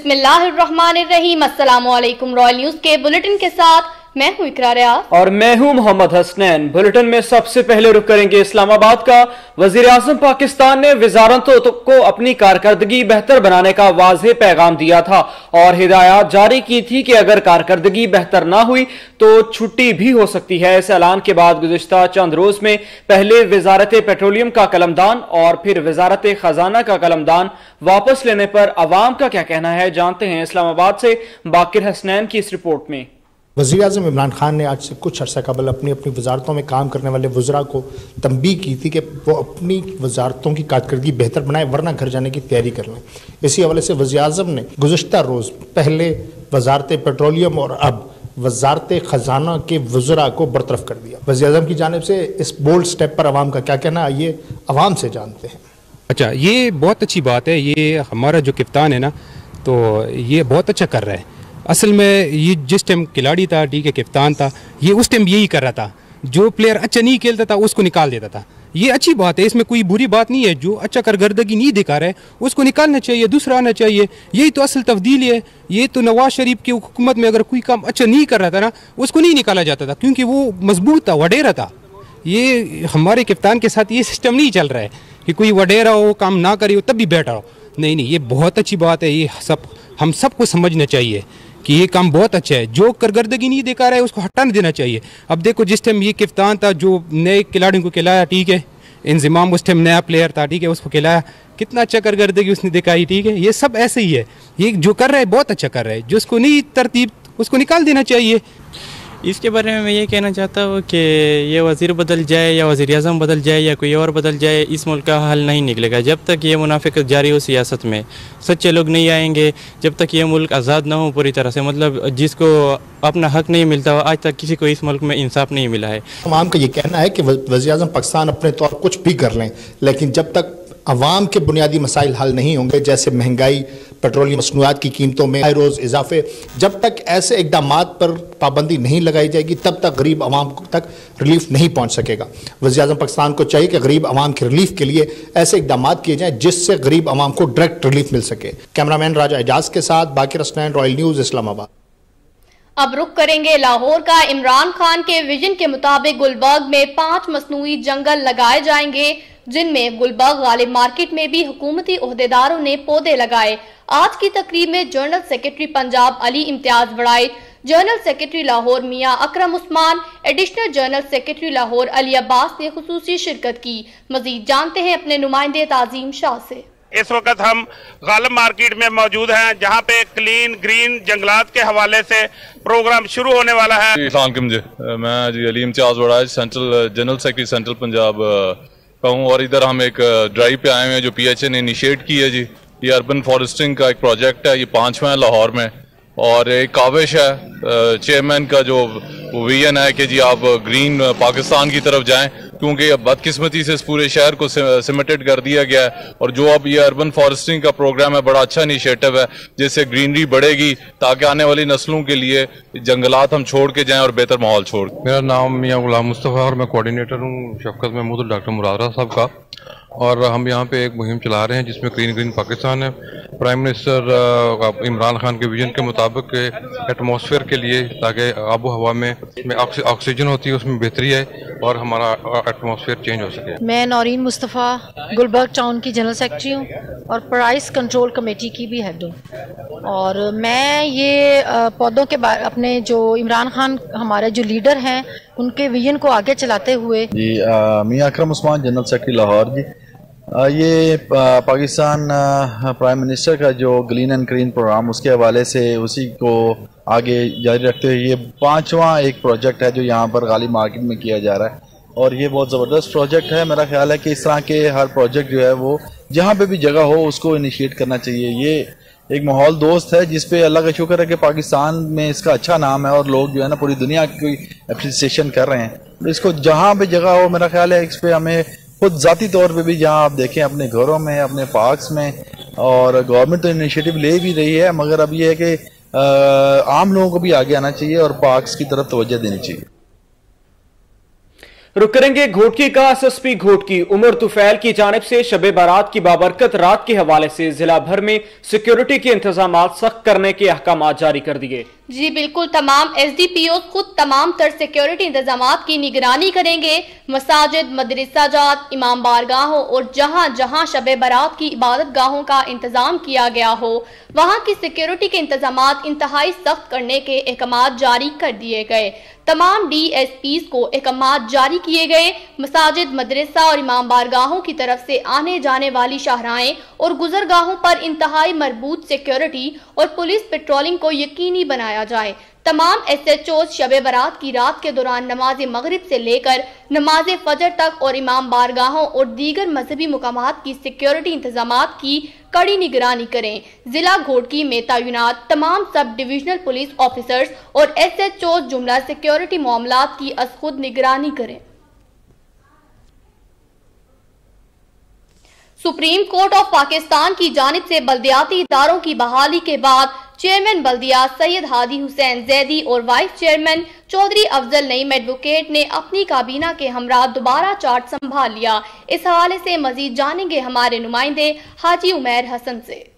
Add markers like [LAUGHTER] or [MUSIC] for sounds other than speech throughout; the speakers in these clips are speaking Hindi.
बिस्मिल्लाहिर्रहमानिर्रहीम। अस्सलाम वालेकुम रॉयल न्यूज़ के बुलेटिन के साथ मैं हूँ इकरा रियाज और मैं हूँ मोहम्मद हसनैन। बुलेटिन में सबसे पहले रुक करेंगे इस्लामाबाद का। वज़ीर आज़म पाकिस्तान ने वजारतों तो को अपनी कारकर्दगी बेहतर बनाने का वाज पैगाम दिया था और हिदायत जारी की थी कि अगर कारकर्दगी बेहतर ना हुई तो छुट्टी भी हो सकती है। इस ऐलान के बाद गुजशत चंद रोज में पहले वजारत पेट्रोलियम का कलमदान और फिर वजारत खजाना का कलमदान वापस लेने पर अवाम का क्या कहना है, जानते हैं इस्लामाबाद से बाकिर हसनैन की इस रिपोर्ट में। वजी अजम इमरान खान ने आज से कुछ अर्सा कबल अपनी अपनी वजारतों में काम करने वाले वजरा को तंबी की थी कि वो अपनी वजारतों की कारकर्दगी बेहतर बनाए, वरना घर जाने की तैयारी कर लें। इसी हवाले से वजी अजम ने गुजशत रोज़ पहले वजारत पेट्रोलियम और अब वजारत ख़जाना के वजरा को बरतरफ कर दिया। वजी अजम की जानब से इस बोल्ड स्टेप पर आवाम का क्या कहना, आइए आवाम से जानते हैं। अच्छा ये बहुत अच्छी बात है, ये हमारा जो कप्तान है ना तो ये बहुत अच्छा कर रहा है। असल में ये जिस टाइम खिलाड़ी था, ठीक है, कप्तान था, ये उस टाइम यही कर रहा था। जो प्लेयर अच्छा नहीं खेलता था, उसको निकाल देता था। ये अच्छी बात है, इसमें कोई बुरी बात नहीं है। जो अच्छा करगर्दगी नहीं दिखा रहा है, उसको निकालना चाहिए, दूसरा आना चाहिए। यही तो असल तब्दीली है। ये तो नवाज़ शरीफ की हुकूमत में अगर कोई काम अच्छा नहीं कर रहा था ना, उसको नहीं निकाला जाता था, क्योंकि वो मज़बूत था, वडेरा था। ये हमारे कप्तान के साथ ये सिस्टम नहीं चल रहा है कि कोई वडेरा हो, काम ना करे हो तब भी बैठा हो। नहीं नहीं, ये बहुत अच्छी बात है, ये सब, हम सबको समझना चाहिए। कि ये काम बहुत अच्छा है। जो करगर्दगी नहीं दिखा रहा है, उसको हटाने देना चाहिए। अब देखो, जिस टाइम ये कप्तान था, जो नए खिलाड़ियों को खिलाया, ठीक है। इंजमाम उस टाइम नया प्लेयर था, ठीक है, उसको खिलाया। कितना अच्छा करगर्दगी उसने दिखाई ठीक है। ये सब ऐसे ही है। ये जो कर रहा है, बहुत अच्छा कर रहा है। जिसको नहीं तरतीब, उसको निकाल देना चाहिए। इसके बारे में मैं ये कहना चाहता हूँ कि ये वज़ीर बदल जाए या वज़ी अजम बदल जाए या कोई और बदल जाए, इस मुल्क का हल नहीं निकलेगा। जब तक ये मुनाफिक जारी हो सियासत में, सच्चे लोग नहीं आएँगे, जब तक ये मुल्क आज़ाद ना हो पूरी तरह से मतलब जिसको अपना हक नहीं मिलता हो आज तक किसी को इस मुल्क में इंसाफ नहीं मिला है। तमाम का ये कहना है कि वजी अजम पाकिस्तान अपने तौर कुछ भी कर लें, लेकिन जब तक आवाम के बुनियादी मसाइल हल नहीं होंगे, जैसे महँगाई, पेट्रोलियम, मसनूआत की कीमतों में आए रोज़ इजाफे। जब तक ऐसे इकदाम पर पाबंदी नहीं लगाई जाएगी, तब तक गरीब आवाम तक रिलीफ नहीं पहुँच सकेगा। वजी अजम पाकिस्तान को चाहिए कि गरीब आवाम के रिलीफ के लिए ऐसे इकदाम किए जाएँ, जिससे गरीब आवाम को डायरेक्ट रिलीफ मिल सके। कैमरा मैन राजा एजाज के साथ, बाकी रसनैन रॉयल न्यूज़, इस्लामाबाद। अब रुक करेंगे लाहौर का, इमरान खान के विजन के मुताबिक गुलबर्ग में पाँच मसनू जंगल लगाए जाएँगे। जिनमें गुलबर्ग गालिब मार्केट में भी हुकूमती अहदेदारों ने पौधे लगाए। आज की तकरीब में जनरल सेक्रेटरी पंजाब अली इम्तियाज़ बड़ाई general secretary Lahore Mian Akram Usman additional general secretary Lahore Ali Abbas ने खसूसी शिरकत की। मजीद जानते हैं अपने नुमाइंदे ताजीम शाह से। इस वक्त हम गालब मार्केट में मौजूद हैं जहाँ पे क्लीन ग्रीन जंगलात के हवाले से प्रोग्राम शुरू होने वाला है। जी मैं जी अली इम्तियाज़ बड़ा central general secretary central Punjab कहूँ, और इधर हम एक ड्राइव पे आए हुए हैं जो पीएचए ने इनिशिएट की है जी। ये अर्बन फॉरेस्टिंग का एक प्रोजेक्ट है, ये पांचवा है लाहौर में। और एक काविश है चेयरमैन का जो विजन है कि जी आप ग्रीन पाकिस्तान की तरफ़ जाएँ। क्योंकि अब बदकिस्मती से इस पूरे शहर को सिमेटेड कर दिया गया है। और जो अब ये अर्बन फॉरेस्टिंग का प्रोग्राम है, बड़ा अच्छा इनिशिएटिव है, जिससे ग्रीनरी बढ़ेगी, ताकि आने वाली नस्लों के लिए जंगलात हम छोड़ के जाएँ और बेहतर माहौल छोड़। मेरा नाम मियाँ गुलाम मुस्तफ़ा और मैं कोऑर्डिनेटर हूँ। शफकत महमूद डॉक्टर मुरारा साहब का। और हम यहाँ पे एक मुहिम चला रहे हैं जिसमें क्लीन ग्रीन पाकिस्तान है। प्राइम मिनिस्टर इमरान खान के विजन के मुताबिक एटमॉस्फेयर के लिए ताकि आबो हवा में, ऑक्सीजन होती है उसमें बेहतरी है और हमारा एटमॉस्फेयर चेंज हो सके। मैं नौरीन मुस्तफ़ा गुलबर्ग टाउन की जनरल सेक्रेटरी हूँ और प्राइस कंट्रोल कमेटी की भी हेड हूँ। और मैं ये पौधों के बारे अपने जो इमरान खान हमारे जो लीडर हैं उनके विजन को आगे चलाते हुए। जी मियाँ अक्रम उस्मान जनरल सेक्रेटरी लाहौर जी। आ, ये पाकिस्तान प्राइम मिनिस्टर का जो ग्रीन एंड ग्रीन प्रोग्राम उसके हवाले से उसी को आगे जारी रखते हुए ये पांचवा एक प्रोजेक्ट है जो यहाँ पर गाली मार्केट में किया जा रहा है। और ये बहुत ज़बरदस्त प्रोजेक्ट है। मेरा ख्याल है कि इस तरह के हर प्रोजेक्ट जो है वो जहाँ पे भी जगह हो उसको इनिशिएट करना चाहिए। ये एक माहौल दोस्त है जिसपे अल्लाह का शुक्र है कि पाकिस्तान में इसका अच्छा नाम है और लोग जो है ना पूरी दुनिया की अप्रिसिएशन कर रहे हैं। तो इसको जहाँ पे जगह हो, मेरा ख्याल है इस पर हमें खुद ज़ाती तौर पे भी जहाँ आप देखें अपने घरों में, अपने पार्क्स में और गवर्नमेंट तो इनिशिएटिव ले भी रही है, मगर अब ये है कि आम लोगों को भी आगे आना चाहिए और पार्क्स की तरफ़ तवज्जो देनी चाहिए। रुक करेंगे घोटकी का एसएसपी घोटकी। उमर तुफैल की जानब से शब बारात की बाबरकत रात के हवाले से जिला भर में सिक्योरिटी के इंतज़ाम सख्त करने के अहकाम जारी कर दिए। जी बिल्कुल, तमाम एस डी पी ओ खुद तमाम तर सिक्योरिटी इंतज़ाम की निगरानी करेंगे। मसाजिद, मदरसा जात, इमाम बारगाहों और जहाँ जहाँ शब बारात की इबादत गाहों का इंतज़ाम किया गया हो, वहाँ की सिक्योरिटी के इंतज़ाम इंतहाई सख्त करने के अहकाम जारी कर दिए गए। तमाम डी एस पी को अहकाम जारी किए गए। मसाजिद, मदरसा और इमाम बारगाहों की तरफ़ से आने जाने वाली शाहराएँ और गुजरगाहों पर इंतहाई मरबूत सिक्योरिटी और पुलिस पेट्रोलिंग को यकीनी बनाया जाए। तमाम एस एच ओ शब बरात की रात के दौरान नमाज़ मगरब से लेकर नमाज़ फजर तक और इमाम बारगाहों और दीगर मजहबी मकाम की सिक्योरिटी इंतज़ाम की कड़ी निगरानी करें। जिला घोटकी में तैनात तमाम सब डिविजनल पुलिस ऑफिसर्स और एस एच ओ जुमला सिक्योरिटी मामला की अस खुद निगरानी करें। सुप्रीम कोर्ट ऑफ़ पाकिस्तान की जानब से बल्दियाती इदारों की बहाली के बाद चेयरमैन बल्दिया सैयद हादी हुसैन जैदी और vice chairman Chaudhry Afzal Naeem advocate ने अपनी काबीना के हमरा दोबारा चार्ट संभाल लिया। इस हवाले से मजीद जानेंगे हमारे नुमाइंदे हाजी उमेर हसन से।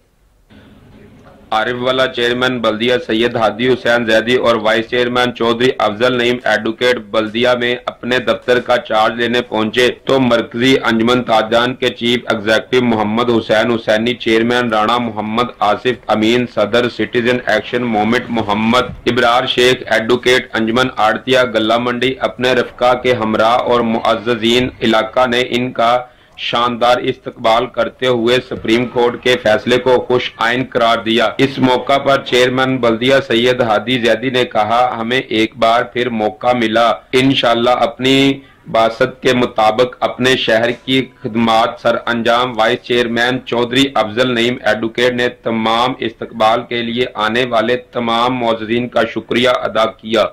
आरिफ वाला चेयरमैन बल्दिया सैयद हादी हुसैन जैदी और vice chairman Chaudhry Afzal Naeem advocate बल्दिया में अपने दफ्तर का चार्ज लेने पहुँचे। तो मरकजी अंजमन ताजान के chief executive Mohammad Hussain Hussaini, chairman Rana Mohammad Asif Amin, सदर सिटीजन एक्शन मोमिट मोहम्मद इबरार शेख, एडवोकेट अंजमन आड़तिया गला मंडी अपने रफका के हमरा और मुआजीन इलाका ने इनका शानदार इस्तकबाल करते हुए सुप्रीम कोर्ट के फैसले को खुश आयन करार दिया। इस मौका पर चेयरमैन बल्दिया सैयद हादी जैदी ने कहा, हमें एक बार फिर मौका मिला। इनशाला अपनी बासत के मुताबिक अपने शहर की खदमात सर अंजाम vice chairman Chaudhry Afzal Naeem advocate ने तमाम इस्तकबाल के लिए आने वाले तमाम मोजीन का शुक्रिया अदा किया।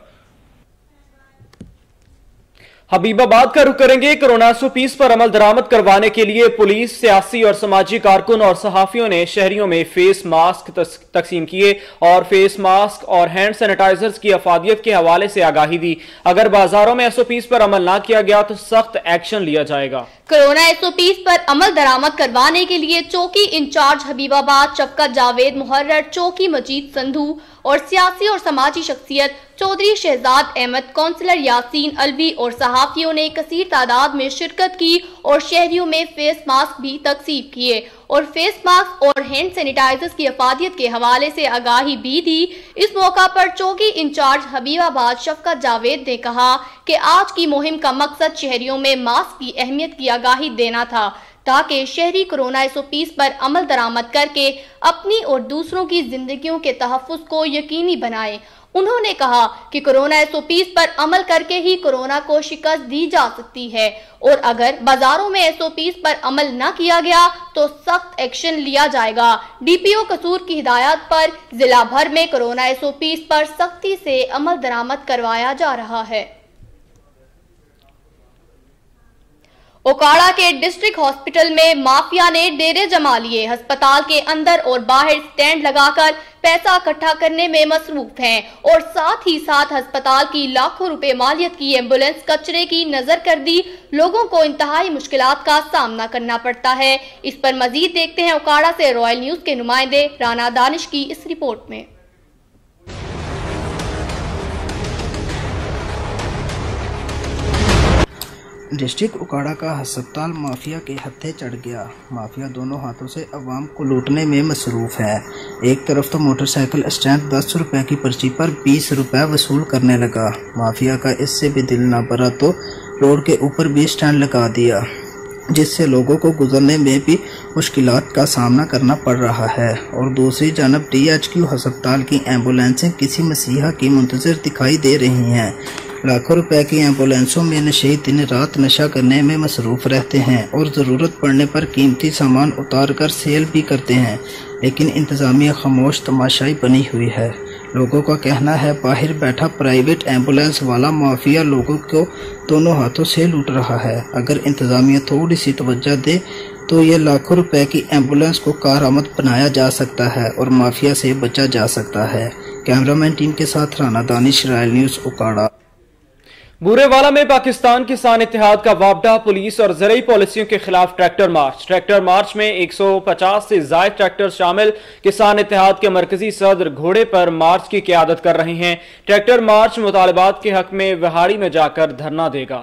हबीबाबाद का रुख करेंगे। कोरोना पीस पर अमल दरामद करवाने के लिए पुलिस, सियासी और समाजी कारकुन और सहाफियों ने शहरियों में फेस मास्क तकसीम किए और फेस मास्क और हैंड सैनिटाइजर्स की अफादियत के हवाले से आगाही दी। अगर बाजारों में एसओ पीस पर अमल ना किया गया तो सख्त एक्शन लिया जाएगा। कोरोना एसओपीस पर अमल दरामद करवाने के लिए चौकी इंचार्ज हबीबाबाद चपका जावेद मुहर्र चौकी मजीद संधु और सियासी और समाजी शख्सियत चौधरी शहजाद अहमद कौंसलर यासीन अलवी और सहाफियों ने कसीर तादाद में शिरकत की और शहरियों में फेस मास्क भी तकसीब किए। और फेस मास्क और हैंड सैनिटाइजर्स की अफादियत के हवाले से आगाही भी दी। इस मौका पर चौकी इंचार्ज हबीबाबाद शफकत जावेद ने कहा कि आज की मुहिम का मकसद शहरियों में मास्क की अहमियत की आगाही देना था, ताकि शहरी कोरोना एस पर अमल दरामद करके अपनी और दूसरों की जिंदगियों के तहफ़ को यकीनी बनाए। उन्होंने कहा कि कोरोना एसओपीस पर अमल करके ही कोरोना को शिकस्त दी जा सकती है। और अगर बाजारों में एसओपीस पर अमल न किया गया तो सख्त एक्शन लिया जाएगा। डीपीओ कसूर की हिदायत पर जिला भर में कोरोना एसओपीस पर सख्ती से अमल दरामद करवाया जा रहा है। ओकाड़ा के डिस्ट्रिक्ट हॉस्पिटल में माफिया ने डेरे जमा लिए। अस्पताल के अंदर और बाहर स्टैंड लगाकर पैसा इकट्ठा करने में मसरूफ हैं और साथ ही साथ अस्पताल की लाखों रुपए मालियत की एंबुलेंस कचरे की नज़र कर दी। लोगों को इंतहाई मुश्किल का सामना करना पड़ता है। इस पर मजीद देखते हैं ओकाड़ा से रॉयल न्यूज़ के नुमाइंदे राना दानिश की इस रिपोर्ट में। डिस्ट्रिक्ट उकाड़ा का हस्पताल माफिया के हत्थे चढ़ गया। माफिया दोनों हाथों से अवाम को लूटने में मसरूफ़ है। एक तरफ़ तो मोटरसाइकिल स्टैंड दस रुपए की पर्ची पर बीस रुपए वसूल करने लगा। माफिया का इससे भी दिल ना भरा तो रोड के ऊपर भी स्टैंड लगा दिया, जिससे लोगों को गुजरने में भी मुश्किल का सामना करना पड़ रहा है। और दूसरी जानब डी एच क्यू हस्पताल की एम्बुलेंसें किसी मसीहा की मुंतजर दिखाई दे रही हैं। लाखों रुपए की एम्बुलेंसों में नशे दिन रात नशा करने में मसरूफ़ रहते हैं और ज़रूरत पड़ने पर कीमती सामान उतार कर सेल भी करते हैं, लेकिन इंतज़ामिया खामोश तमाशाई बनी हुई है। लोगों का कहना है, बाहर बैठा प्राइवेट एंबुलेंस वाला माफिया लोगों को दोनों हाथों से लूट रहा है। अगर इंतज़ामिया थोड़ी सी तवज्जो दे तो ये लाखों रुपए की एंबुलेंस को कारआमद बनाया जा सकता है और माफिया से बचा जा सकता है। कैमरामैन टीम के साथ राना दानिश, रायल न्यूज़, उकाड़ा। बूरेवाला में पाकिस्तान किसान इतिहाद का वापडा पुलिस और ज़रिए पॉलिसियों के खिलाफ ट्रैक्टर मार्च। ट्रैक्टर मार्च में 150 से जायद ट्रैक्टर शामिल किसान इतिहाद के मरकजी सदर घोड़े पर मार्च की क्यादत कर रहे हैं। ट्रैक्टर मार्च मुतालबात के हक में विहाड़ी में जाकर धरना देगा।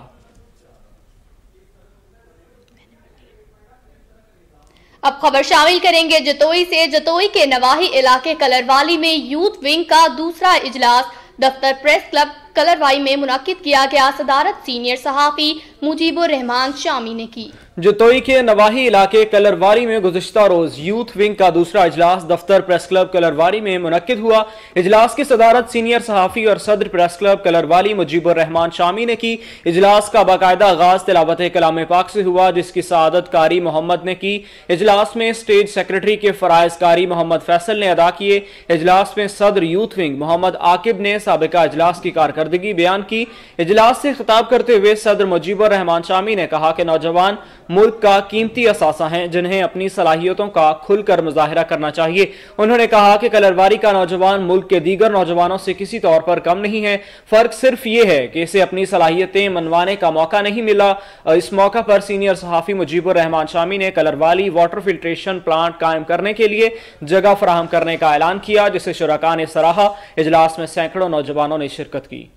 अब खबर शामिल करेंगे जतोई से। जतोई के नवाही इलाके कलरवाली में यूथ विंग का दूसरा इजलास। दफ्तर प्रेस क्लब कलरवाई में मुनद किया गया सदारत सीनियर सहाफी मुजीबुर रहमान शामी ने की। जतोई के नवाही इलाके कलरवारी में गुजशत रोज यूथ विंग का दूसरा इजलास, दफ्तर प्रेस क्लब कलरवारी में मुनद हुआ। इजलास की सदारत सीनियर सहाफी और सदर प्रेस क्लब कलरवाली मुजीबर रहमान शामी ने की। इजलास का बाकायदा आगाज़ तिलावत कलाम पाक से हुआ, जिसकी सआदत कारी मोहम्मद ने की। इजलास में स्टेज सेक्रेटरी के फराइज कारी मोहम्मद फैसल ने अदा किए। इजलास में सदर यूथ विंग मोहम्मद आकिब ने सबका इजलास की कारकर्दगी बयान की। इजलास से खिताब करते हुए सदर मुजीबर रहमान शामी ने कहा कि नौजवान मुल्क का कीमती असासा हैं, जिन्हें अपनी सलाहियतों का खुलकर मुजाहरा करना चाहिए। उन्होंने कहा कि कलरवारी का नौजवान मुल्क के दीगर नौजवानों से किसी तौर पर कम नहीं है। फ़र्क सिर्फ़ ये है कि इसे अपनी सलाहियतें मनवाने का मौका नहीं मिला। इस मौका पर सीनियर सहाफी मुजीबुर रहमान शामी ने कलरवाली वाटर फिल्ट्रेशन प्लांट कायम करने के लिए जगह फराहम करने का ऐलान किया, जिसे शुरा ने सराहा इजलास में सैकड़ों नौजवानों ने शिरकत की।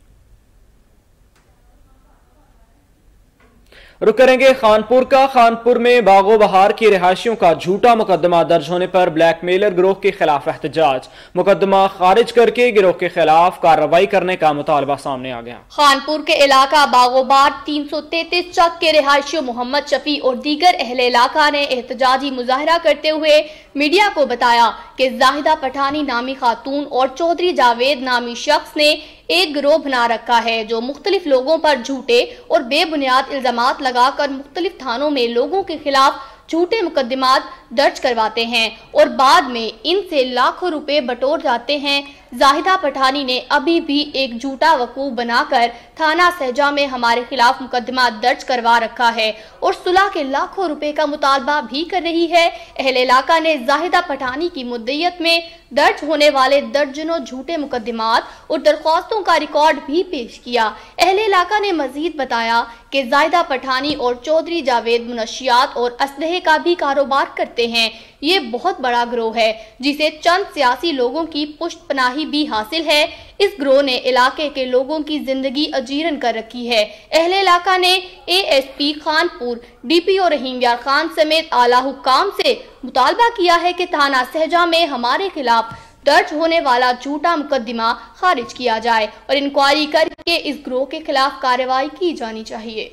रुक करेंगे खानपुर का। खानपुर में बागो बहार की रिहायशियों का झूठा मुकदमा दर्ज होने पर ब्लैकमेलर गिरोह के खिलाफ एहतजाज। मुकदमा खारिज करके गिरोह के खिलाफ कार्रवाई करने का मुतालबा सामने आ गया। खानपुर के इलाका बागोबार तीन सौ तैतीस चक के रिहायशियों मोहम्मद शफी और दीगर अहले इलाका ने एहतजाजी मुजाहरा करते हुए मीडिया को बताया कि जाहिदा पठानी नामी खातून और चौधरी जावेद नामी शख्स ने एक ग्रोह बना रखा है, जो मुख्तलिफ़ लोगों पर झूठे और बेबुनियाद इल्ज़ाम लगाकर मुख्तलिफ़ थानों में लोगों के खिलाफ झूठे मुकदमात दर्ज करवाते हैं और बाद में इनसे लाखों रुपए बटोर जाते हैं। जाहिदा पठानी ने अभी भी एक झूठा वकूफ बनाकर थाना सहजा में हमारे खिलाफ मुकदमा दर्ज करवा रखा है और सुलह के लाखों रुपए का मुतालबा भी कर रही है। अहल इलाका ने जाहिदा पठानी की मुद्दत में दर्ज होने वाले दर्जनों झूठे मुकदमात और दरख्वास्तों का रिकॉर्ड भी पेश किया। अहल इलाका ने मजीद बताया कि जाहिदा पठानी और चौधरी जावेद मुनशियात और असलहे का भी कारोबार करते हैं। ये बहुत बड़ा ग्रोह है, जिसे चंद सियासी लोगों की पुष्ट पनाही भी हासिल है। इस ग्रोह ने इलाके के लोगों की ज़िंदगी अजीरन कर रखी है। अहले इलाका ने एएसपी खानपुर डीपीओ रहीम यार खान समेत आला हुकाम से मुतालबा किया है कि थाना सहजा में हमारे खिलाफ दर्ज होने वाला झूठा मुकदमा खारिज किया जाए और इंक्वायरी करके इस ग्रोह के खिलाफ कार्रवाई की जानी चाहिए।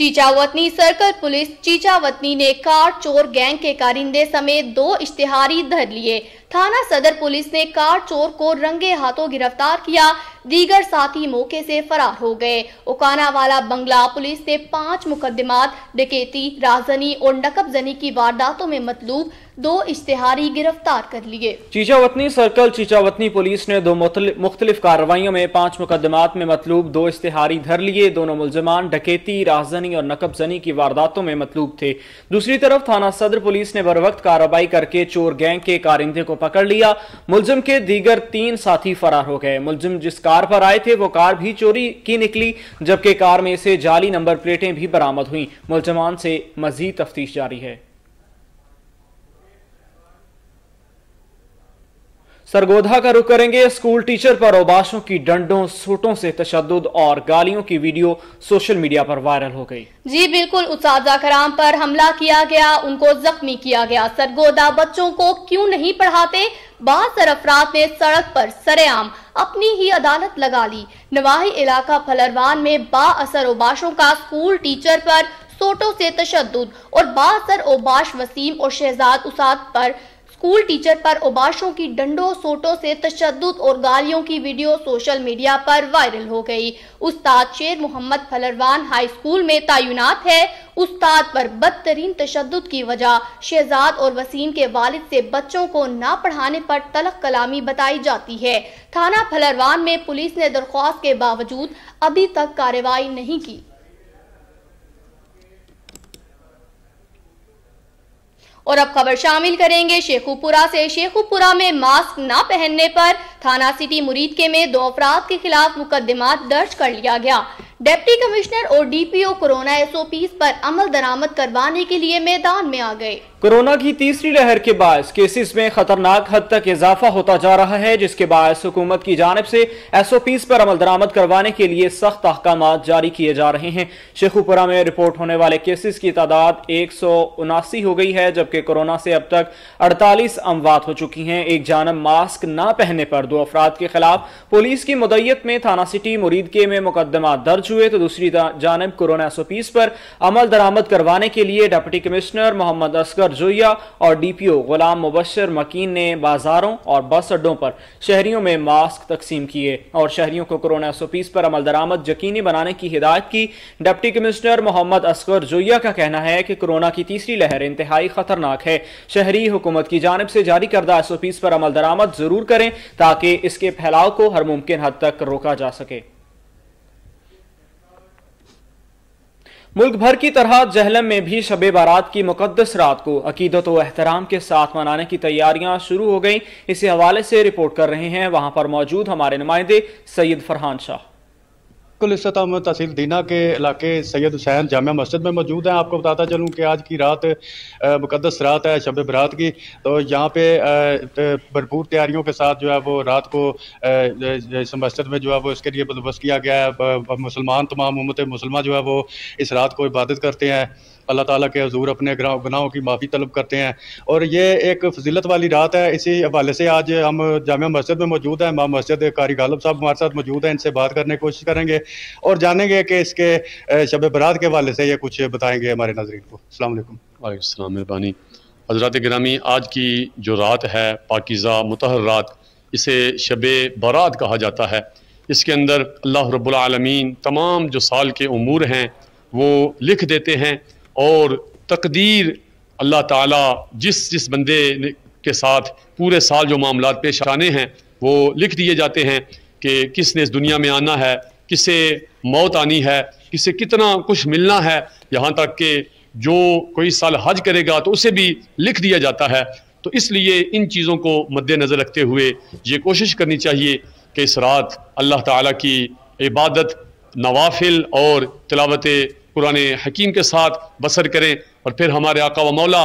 चीचावतनी सर्कल पुलिस चीचावतनी ने कार चोर गैंग के कारिंदे समेत दो इश्तेहारी धर लिए। थाना सदर पुलिस ने कार चोर को रंगे हाथों गिरफ़्तार किया। दीगर साथी मौके से फरार हो गए। उकाना वाला बंगला पुलिस ने पाँच मुकदमात डकैती, राजनी और नकबजनी की वारदातों में मतलूब दो इश्तेहारी गिरफ़्तार कर लिए। चीचावतनी सर्कल, चीचावतनी पुलिस ने दो मुख्तलिफ़ कार्रवाइयों में पाँच मुकदमात में मतलूब दो इश्तेहारी धर लिए। दोनों मुलजमान डकैती, राहजनी और नकबजनी की वारदातों में मतलूब थे। दूसरी तरफ़ थाना सदर पुलिस ने बर वक्त कार्रवाई करके चोर गैंग के कारिंदे को पकड़ लिया। मुलजम के दीगर तीन साथी फरार हो गए। मुलजिम जिस कार पर आए थे, वो कार भी चोरी की निकली, जबकि कार में से जाली नंबर प्लेटें भी बरामद हुई। मुलजमान से मजीद तफ्तीश जारी है। सरगोधा का रुख करेंगे स्कूल टीचर पर ओबाशों की डंडों, सूटों से तशद और गालियों की वीडियो सोशल मीडिया पर वायरल हो गई। जी बिल्कुल उसाजा कराम पर हमला किया गया, उनको जख्मी किया गया। सरगोदा बच्चों को क्यों नहीं पढ़ाते? बासर अफराद ने सड़क पर सरेआम, अपनी ही अदालत लगा ली। नवाही इलाका फलरवान में बासर ओबाशों का स्कूल टीचर पर सोटों से तशद और बासर ओबाश वसीम और शहजाद उसाद पर स्कूल टीचर पर उबाशों की डंडों, सोटों से तशद और गालियों की वीडियो सोशल मीडिया पर वायरल हो गई। उस्ताद शेर मोहम्मद फलरवान हाई स्कूल में तैनात है। उस्ताद पर बदतरीन तशद की वजह। शहजाद और वसीम के वालिद से बच्चों को ना पढ़ाने पर तलक कलामी बताई जाती है। थाना फलरवान में पुलिस ने दरख्वास्त के बावजूद अभी तक कार्रवाई नहीं की। और अब खबर शामिल करेंगे शेखुपुरा से। शेखुपुरा में मास्क न पहनने पर थाना सिटी मुरीदके में दो अफराद के खिलाफ मुकदमा दर्ज कर लिया गया। डिप्टी कमिश्नर और डीपीओ कोरोना एसओपीज पर अमल दरामद करवाने के लिए मैदान में आ गए। कोरोना की तीसरी लहर के बायस केसेस में खतरनाक हद तक इजाफा होता जा रहा है, जिसके बायस हुकूमत की जानब से एसओपीज पर अमल दरामद करवाने के लिए सख्त अहकाम जारी किए जा रहे हैं। शेखुपुरा में रिपोर्ट होने वाले केसेस की तादाद एक सौ उनासी हो गई है, जबकि कोरोना से अब तक अड़तालीस अमवात हो चुकी हैं। एक जानब मास्क न पहनने पर दो अफराद के खिलाफ पुलिस की मुदैयत में थाना सिटी मुरीद के में मुकदमा दर्ज हुए तो दूसरी जानब कोरोना एसओपीज पर अमल दरामद करवाने के लिए डिप्टी कमिश्नर मोहम्मद असगर जोया और डीपीओ गुलाम मुबशर मकीन ने बाजारों और बस अड्डों पर शहरियों में मास्क तकसीम किए और शहरियों को कोरोना एसओपीज पर अमल दरामद यकीनी बनाने की हिदायत की। डिप्टी कमिश्नर मोहम्मद असगर जोया का कहना है कि कोरोना की तीसरी लहर इंतहाई खतरनाक है। शहरी हुकूमत की जानब से जारी करदा एसओपीज पर अमल दरामद ज़रूर करें ताकि इसके फैलाव को हर मुमकिन हद तक रोका जा सके। मुल्क भर की तरह जहलम में भी शब बारात की मुकदस रात को अकीदत व एहतराम के साथ मनाने की तैयारियाँ शुरू हो गई। इसी हवाले से रिपोर्ट कर रहे हैं वहाँ पर मौजूद हमारे नुमाइंदे सैयद फरहान शाह। इस हम तहसील दीना के इलाके सैयद हुसैन जामा मस्जिद में मौजूद हैं। आपको बताता चलूँ कि आज की रात मुकदस रात है, शब बरात की। तो यहाँ पे भरपूर तैयारियों के साथ जो है वो रात को इस मस्जिद में जो है वो इसके लिए बंदोबस्त किया गया है। मुसलमान तमाम उमत मुसलमान जो है वो इस रात को इबादत करते हैं। अल्लाह ताला के हजूर अपने गुनाहों की माफ़ी तलब करते हैं। और ये एक फजीलत वाली रात है, इसी हवाले से आज हम जाम मस्जिद में मौजूद हैं। माम मस्जिद कारी गालब साहब हमारे साथ मौजूद हैं, इनसे बात करने की कोशिश करेंगे और जानेंगे कि इसके शब बरात के हवाले से ये कुछ बताएँगे हमारे नाजरन को। अल्लाम मेहरबानी। हज़रत ग्रामी, आज की जो रात है, पाकिज़ा मतहर रात, इसे शब बारात कहा जाता है। इसके अंदर अल्लाह रब्बुल तमाम जो साल के अमूर हैं, वो लिख देते हैं और तकदीर अल्लाह ताला जिस जिस बंदे के साथ पूरे साल जो मामला पेश आने हैं, वो लिख दिए जाते हैं कि किसने इस दुनिया में आना है, किसे मौत आनी है, किसे कितना कुछ मिलना है। यहाँ तक कि जो कोई साल हज करेगा तो उसे भी लिख दिया जाता है। तो इसलिए इन चीज़ों को मद्देनज़र रखते हुए ये कोशिश करनी चाहिए कि इस रात अल्लाह ताला की इबादत, नवाफिल और तिलावत कुरान हकीम के साथ बसर करें और फिर हमारे आका व मौला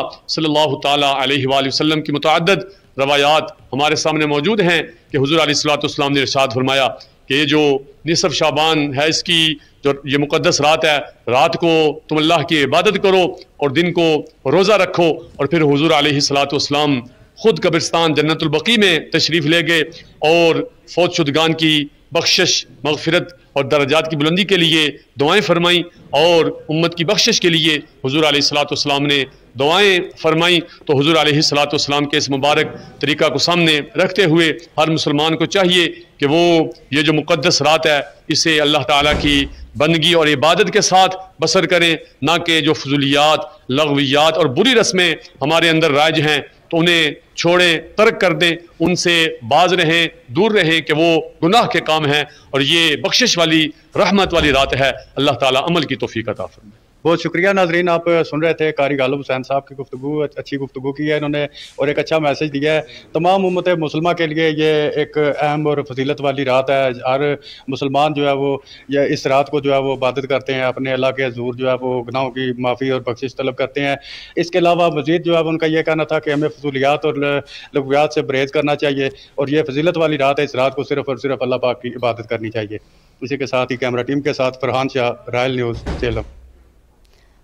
अलैहि वसल्लम की मुतद रवायात हमारे सामने मौजूद हैं कि हजूर सलाम ने इरशाद फरमाया कि ये जो निसफ शाबान है इसकी, जो ये मुकदस रात है, रात को तुम अल्लाह की इबादत करो और दिन को रोज़ा रखो और फिर हजूर सलाम खुद कब्रिस्तान जन्नतुलबकी में तशरीफ़ ले गए और फौज शुदगान की बख्शिश, मगफरत और दर्जात की बुलंदी के लिए दुआएँ फरमाई और उम्मत की बख्शिश के लिए हजूर सलाम ने दुआएँ फरमाई। तो हजूर सलाम के इस मुबारक तरीका को सामने रखते हुए हर मुसलमान को चाहिए कि वो, ये जो मुक़दस रात है, इसे अल्लाह ताला की बंदगी और इबादत के साथ बसर करें, ना कि जो फजूलियात, लगवियात और बुरी रस्में हमारे अंदर राज हैं। तो उन्हें छोड़ें, तर्क कर दें, उनसे बाज रहें, दूर रहें कि वो गुनाह के काम हैं और ये बख्शिश वाली, रहमत वाली रात है। अल्लाह ताला अमल की तोफ़ी का फरमाए। बहुत शुक्रिया नाजरीन, आप सुन रहे थे कारी गालब हुसैन साहब की गुफ्तु अच्छी गुफ्तु की है इन्होंने, और एक अच्छा मैसेज दिया है। तमाम उम्मत मुसलमान के लिए ये एक अहम और फजीलत वाली रात है। हर मुसलमान जो है वो, या इस रात को जो है वो इबादत करते हैं, अपने अल्लाह के हजूर जो है वो गुनाहों की माफ़ी और बख्शिश तलब करते हैं। इसके अलावा मजीद जो है उनका यह कहना था कि हमें फजूलियात और लगवियात से परहेज़ करना चाहिए, और ये फजीलत वाली रात है, इस रात को सिर्फ़ और सिर्फ़ अल्लाह पाक की इबादत करनी चाहिए। इसी के साथ ही कैमरा टीम के साथ फरहान शाह, रायल न्यूज़ सेलम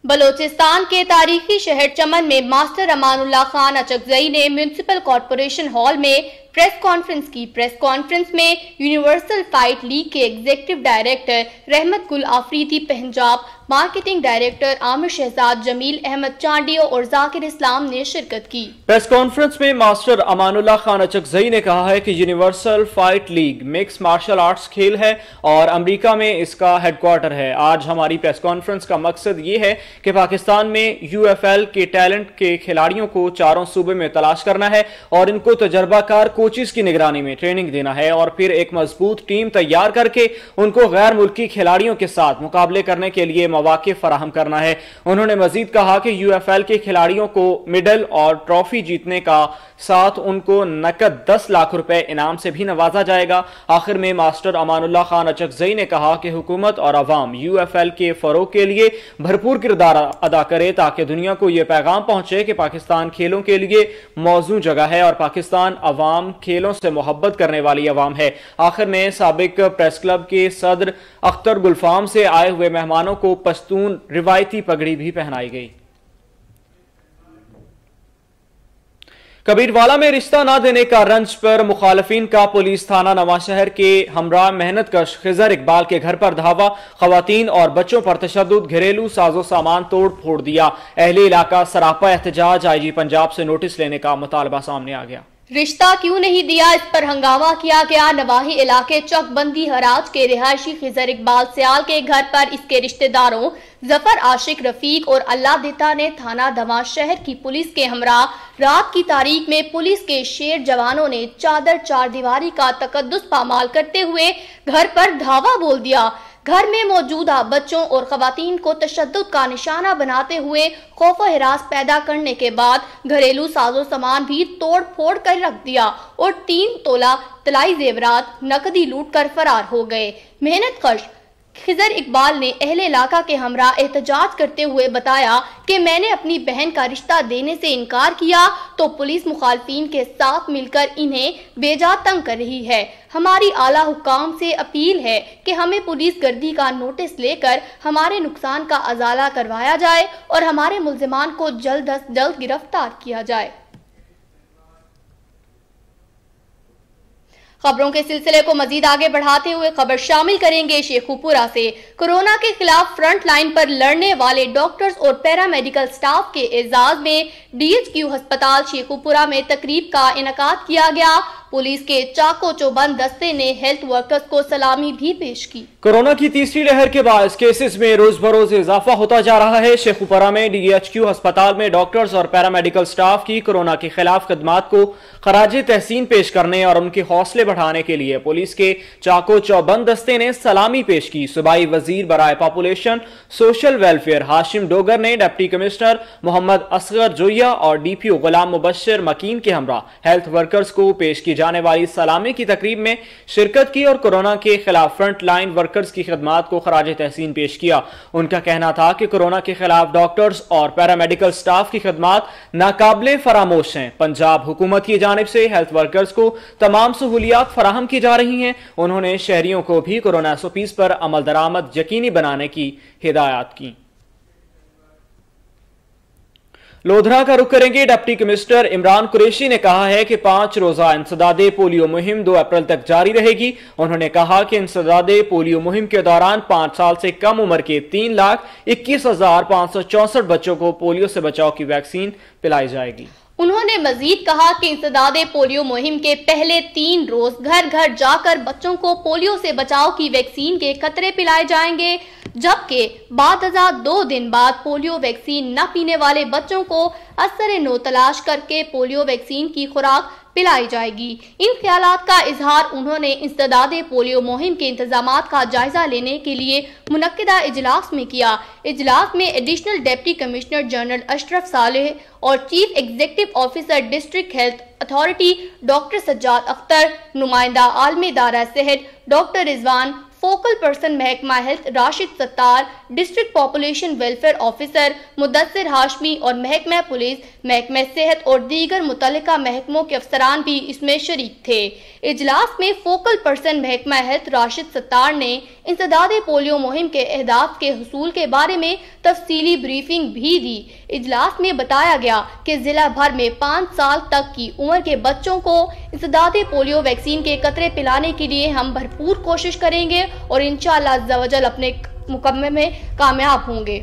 बलोचिस्तान के तारीखी शहर चमन में मास्टर अमानुल्ला खान अचकजई ने म्यूनसिपल कॉरपोरेशन हॉल में प्रेस कॉन्फ्रेंस की। प्रेस कॉन्फ्रेंस में यूनिवर्सल फाइट लीग के executive director Rahmat Gul Afridi, Punjab marketing director Aamir Shahzad, Jameel Ahmed Chandio और जाकिर इस्लाम ने शिरकत की। प्रेस कॉन्फ्रेंस में मास्टर अमानुल्ला खान अचकजई ने कहा है कि universal fight league mix martial arts खेल है और अमेरिका में इसका हेडक्वार्टर है। आज हमारी प्रेस कॉन्फ्रेंस का मकसद ये है कि पाकिस्तान में यूएफएल के टैलेंट के खिलाड़ियों को चारों सूबे में तलाश करना है और इनको तजर्बाकार कोचिस की निगरानी में ट्रेनिंग देना है और फिर एक मज़बूत टीम तैयार करके उनको गैर मुल्की खिलाड़ियों के साथ मुकाबले करने के लिए मौाक़े फराहम करना है। उन्होंने मजीद कहा कि यूएफएल के खिलाड़ियों को मेडल और ट्रॉफी जीतने का साथ उनको नकद दस लाख रुपए इनाम से भी नवाजा जाएगा। आखिर में मास्टर अमानुल्ला खान अचकजई ने कहा कि हुकूमत और अवाम यू एफ़ एल के फरोग के लिए भरपूर किरदार अदा करे ताकि दुनिया को यह पैगाम पहुँचे कि पाकिस्तान खेलों के लिए मौजू जगह है और पाकिस्तान अवाम खेलों से मोहब्बत करने वाली अवाम है। आखिर में सबक प्रेस क्लब के सदर अख्तर गुलफाम से आए हुए मेहमानों को पश्तून रिवायती पगड़ी भी पहनाई गई। कबीरवाला में रिश्ता ना देने का रंज पर मुखालफी का पुलिस थाना नवाशहर के हमरा मेहनत कश खिजर इकबाल के घर पर धावा खातन और बच्चों पर तशद घरेलू साजो सामान तोड़ फोड़ दिया। अहले इलाका सरापा एहतजाज आई जी पंजाब से नोटिस लेने का मुतालबा सामने आ गया। रिश्ता क्यों नहीं दिया? इस पर हंगामा किया गया। नवाही इलाके चौकबंदी हराज के रिहायशी खिजर इकबाल सियाल के घर पर इसके रिश्तेदारों ज़फ़र आशिक रफीक और अल्लाह दिता ने थाना दमा शहर की पुलिस के हमरा रात की तारीख में पुलिस के शेर जवानों ने चादर चार दीवारी का तकदस पामाल करते हुए घर पर धावा बोल दिया। घर में मौजूदा बच्चों और खातन को तशद का निशाना बनाते हुए खौफ हिरास पैदा करने के बाद घरेलू साजो सामान भी तोड़ फोड़ कर रख दिया और तीन तोला तलाई जेवरात नकदी लूट कर फरार हो गए। मेहनत खर्च खिजर इकबाल ने अहले इलाका के हमरा एहतजाज करते हुए बताया कि मैंने अपनी बहन का रिश्ता देने से इनकार किया तो पुलिस मुखालफिन के साथ मिलकर इन्हें बेजा तंग कर रही है। हमारी आला हुकाम से अपील है कि हमें पुलिस गर्दी का नोटिस लेकर हमारे नुकसान का अजाला करवाया जाए और हमारे मुलजमान को जल्द अज जल्द गिरफ़्तार किया जाए। खबरों के सिलसिले को मजीद आगे बढ़ाते हुए खबर शामिल करेंगे शेखुपुरा से। कोरोना के खिलाफ फ्रंट लाइन पर लड़ने वाले डॉक्टर्स और पैरामेडिकल स्टाफ के एजाज में डीएचक्यू अस्पताल शेखुपुरा में तकरीब का इनका किया गया। पुलिस के चाको चौबंद दस्ते ने हेल्थ वर्कर्स को सलामी भी पेश की। कोरोना की तीसरी लहर के बाद केसेस में रोज बरोज इजाफा होता जा रहा है। शेखुपरा में डीएचक्यू अस्पताल में डॉक्टर्स और पैरामेडिकल स्टाफ की कोरोना के खिलाफ खदमात को खराज तहसीन पेश करने और उनके हौसले बढ़ाने के लिए पुलिस के चाको चौबंद दस्ते ने सलामी पेश की। सूबाई वज़ीर बराए population, social welfare Hashim Dogar ने डिप्टी कमिश्नर मोहम्मद असगर जोया और डीपीओ गुलाम मुबशर मकीन के हमरा हेल्थ वर्कर्स को पेश की जाने वाली सलामी की तकरीब में शिरकत की और कोरोना के खिलाफ फ्रंट लाइन वर्कर्स की खदमात को खराज तहसीन पेश किया। उनका कहना था कि कोरोना के खिलाफ डॉक्टर्स और पैरामेडिकल स्टाफ की खदमात नाकाबले फरामोश हैं। पंजाब हुकूमत की जानब से हेल्थ वर्कर्स को तमाम सहूलियात फराहम की जा रही हैं। उन्होंने शहरियों को भी कोरोना एस पर अमल दरामद यकीनी बनाने की हिदायत की। लोधरा का रुख करेंगे डिप्टी कमिश्नर इमरान कुरेशी ने कहा है कि पाँच रोजा इंसदादे पोलियो मुहिम दो अप्रैल तक जारी रहेगी। उन्होंने कहा कि इंसदादे पोलियो मुहिम के दौरान पाँच साल से कम उम्र के तीन लाख इक्कीस हज़ार पाँच सौ चौसठ बच्चों को पोलियो से बचाव की वैक्सीन पिलाई जाएगी। उन्होंने मजीद कहा कि इंसदाद पोलियो मुहिम के पहले तीन रोज घर घर जाकर बच्चों को पोलियो से बचाव की वैक्सीन के खतरे पिलाए जाएँगे, जबकि बाद दो दिन बाद पोलियो वैक्सीन न पीने वाले बच्चों को असर नो तलाश करके पोलियो वैक्सीन की खुराक पिलाई जाएगी। इन ख्याल का इजहार उन्होंने इंसदाद पोलियो मुहिम के इंतज़ाम का जायजा लेने के लिए मुनदा इजलास में किया। इजलास में additional deputy commissioner general Ashraf Saleh और chief executive officer district health authority doctor Sajjad Akhtar, नुमाइंदा आलमी दारा सेहत डॉक्टर रिजवान फोकल पर्सन महकमा health Rashid Sattar district population welfare officer Mudassar Hashmi और महकमा पुलिस महकमा सेहत और दीगर मुतल महकमों के अफसरान भी इसमें शरीक थे। इजलास में फोकल पर्सन महकमा हेल्थ राशिद सत्तार ने इंसदाद पोलियो मुहिम के अहदाफ के हसूल के बारे में तफसीली ब्रीफिंग भी दी। इजलास में बताया गया कि जिला भर में पाँच साल तक की उम्र के बच्चों को इंसदाद पोलियो वैक्सीन के कतरे पिलाने के लिए हम भरपूर कोशिश करेंगे और इंशाल्लाह अपने मुकम्मे में कामयाब होंगे।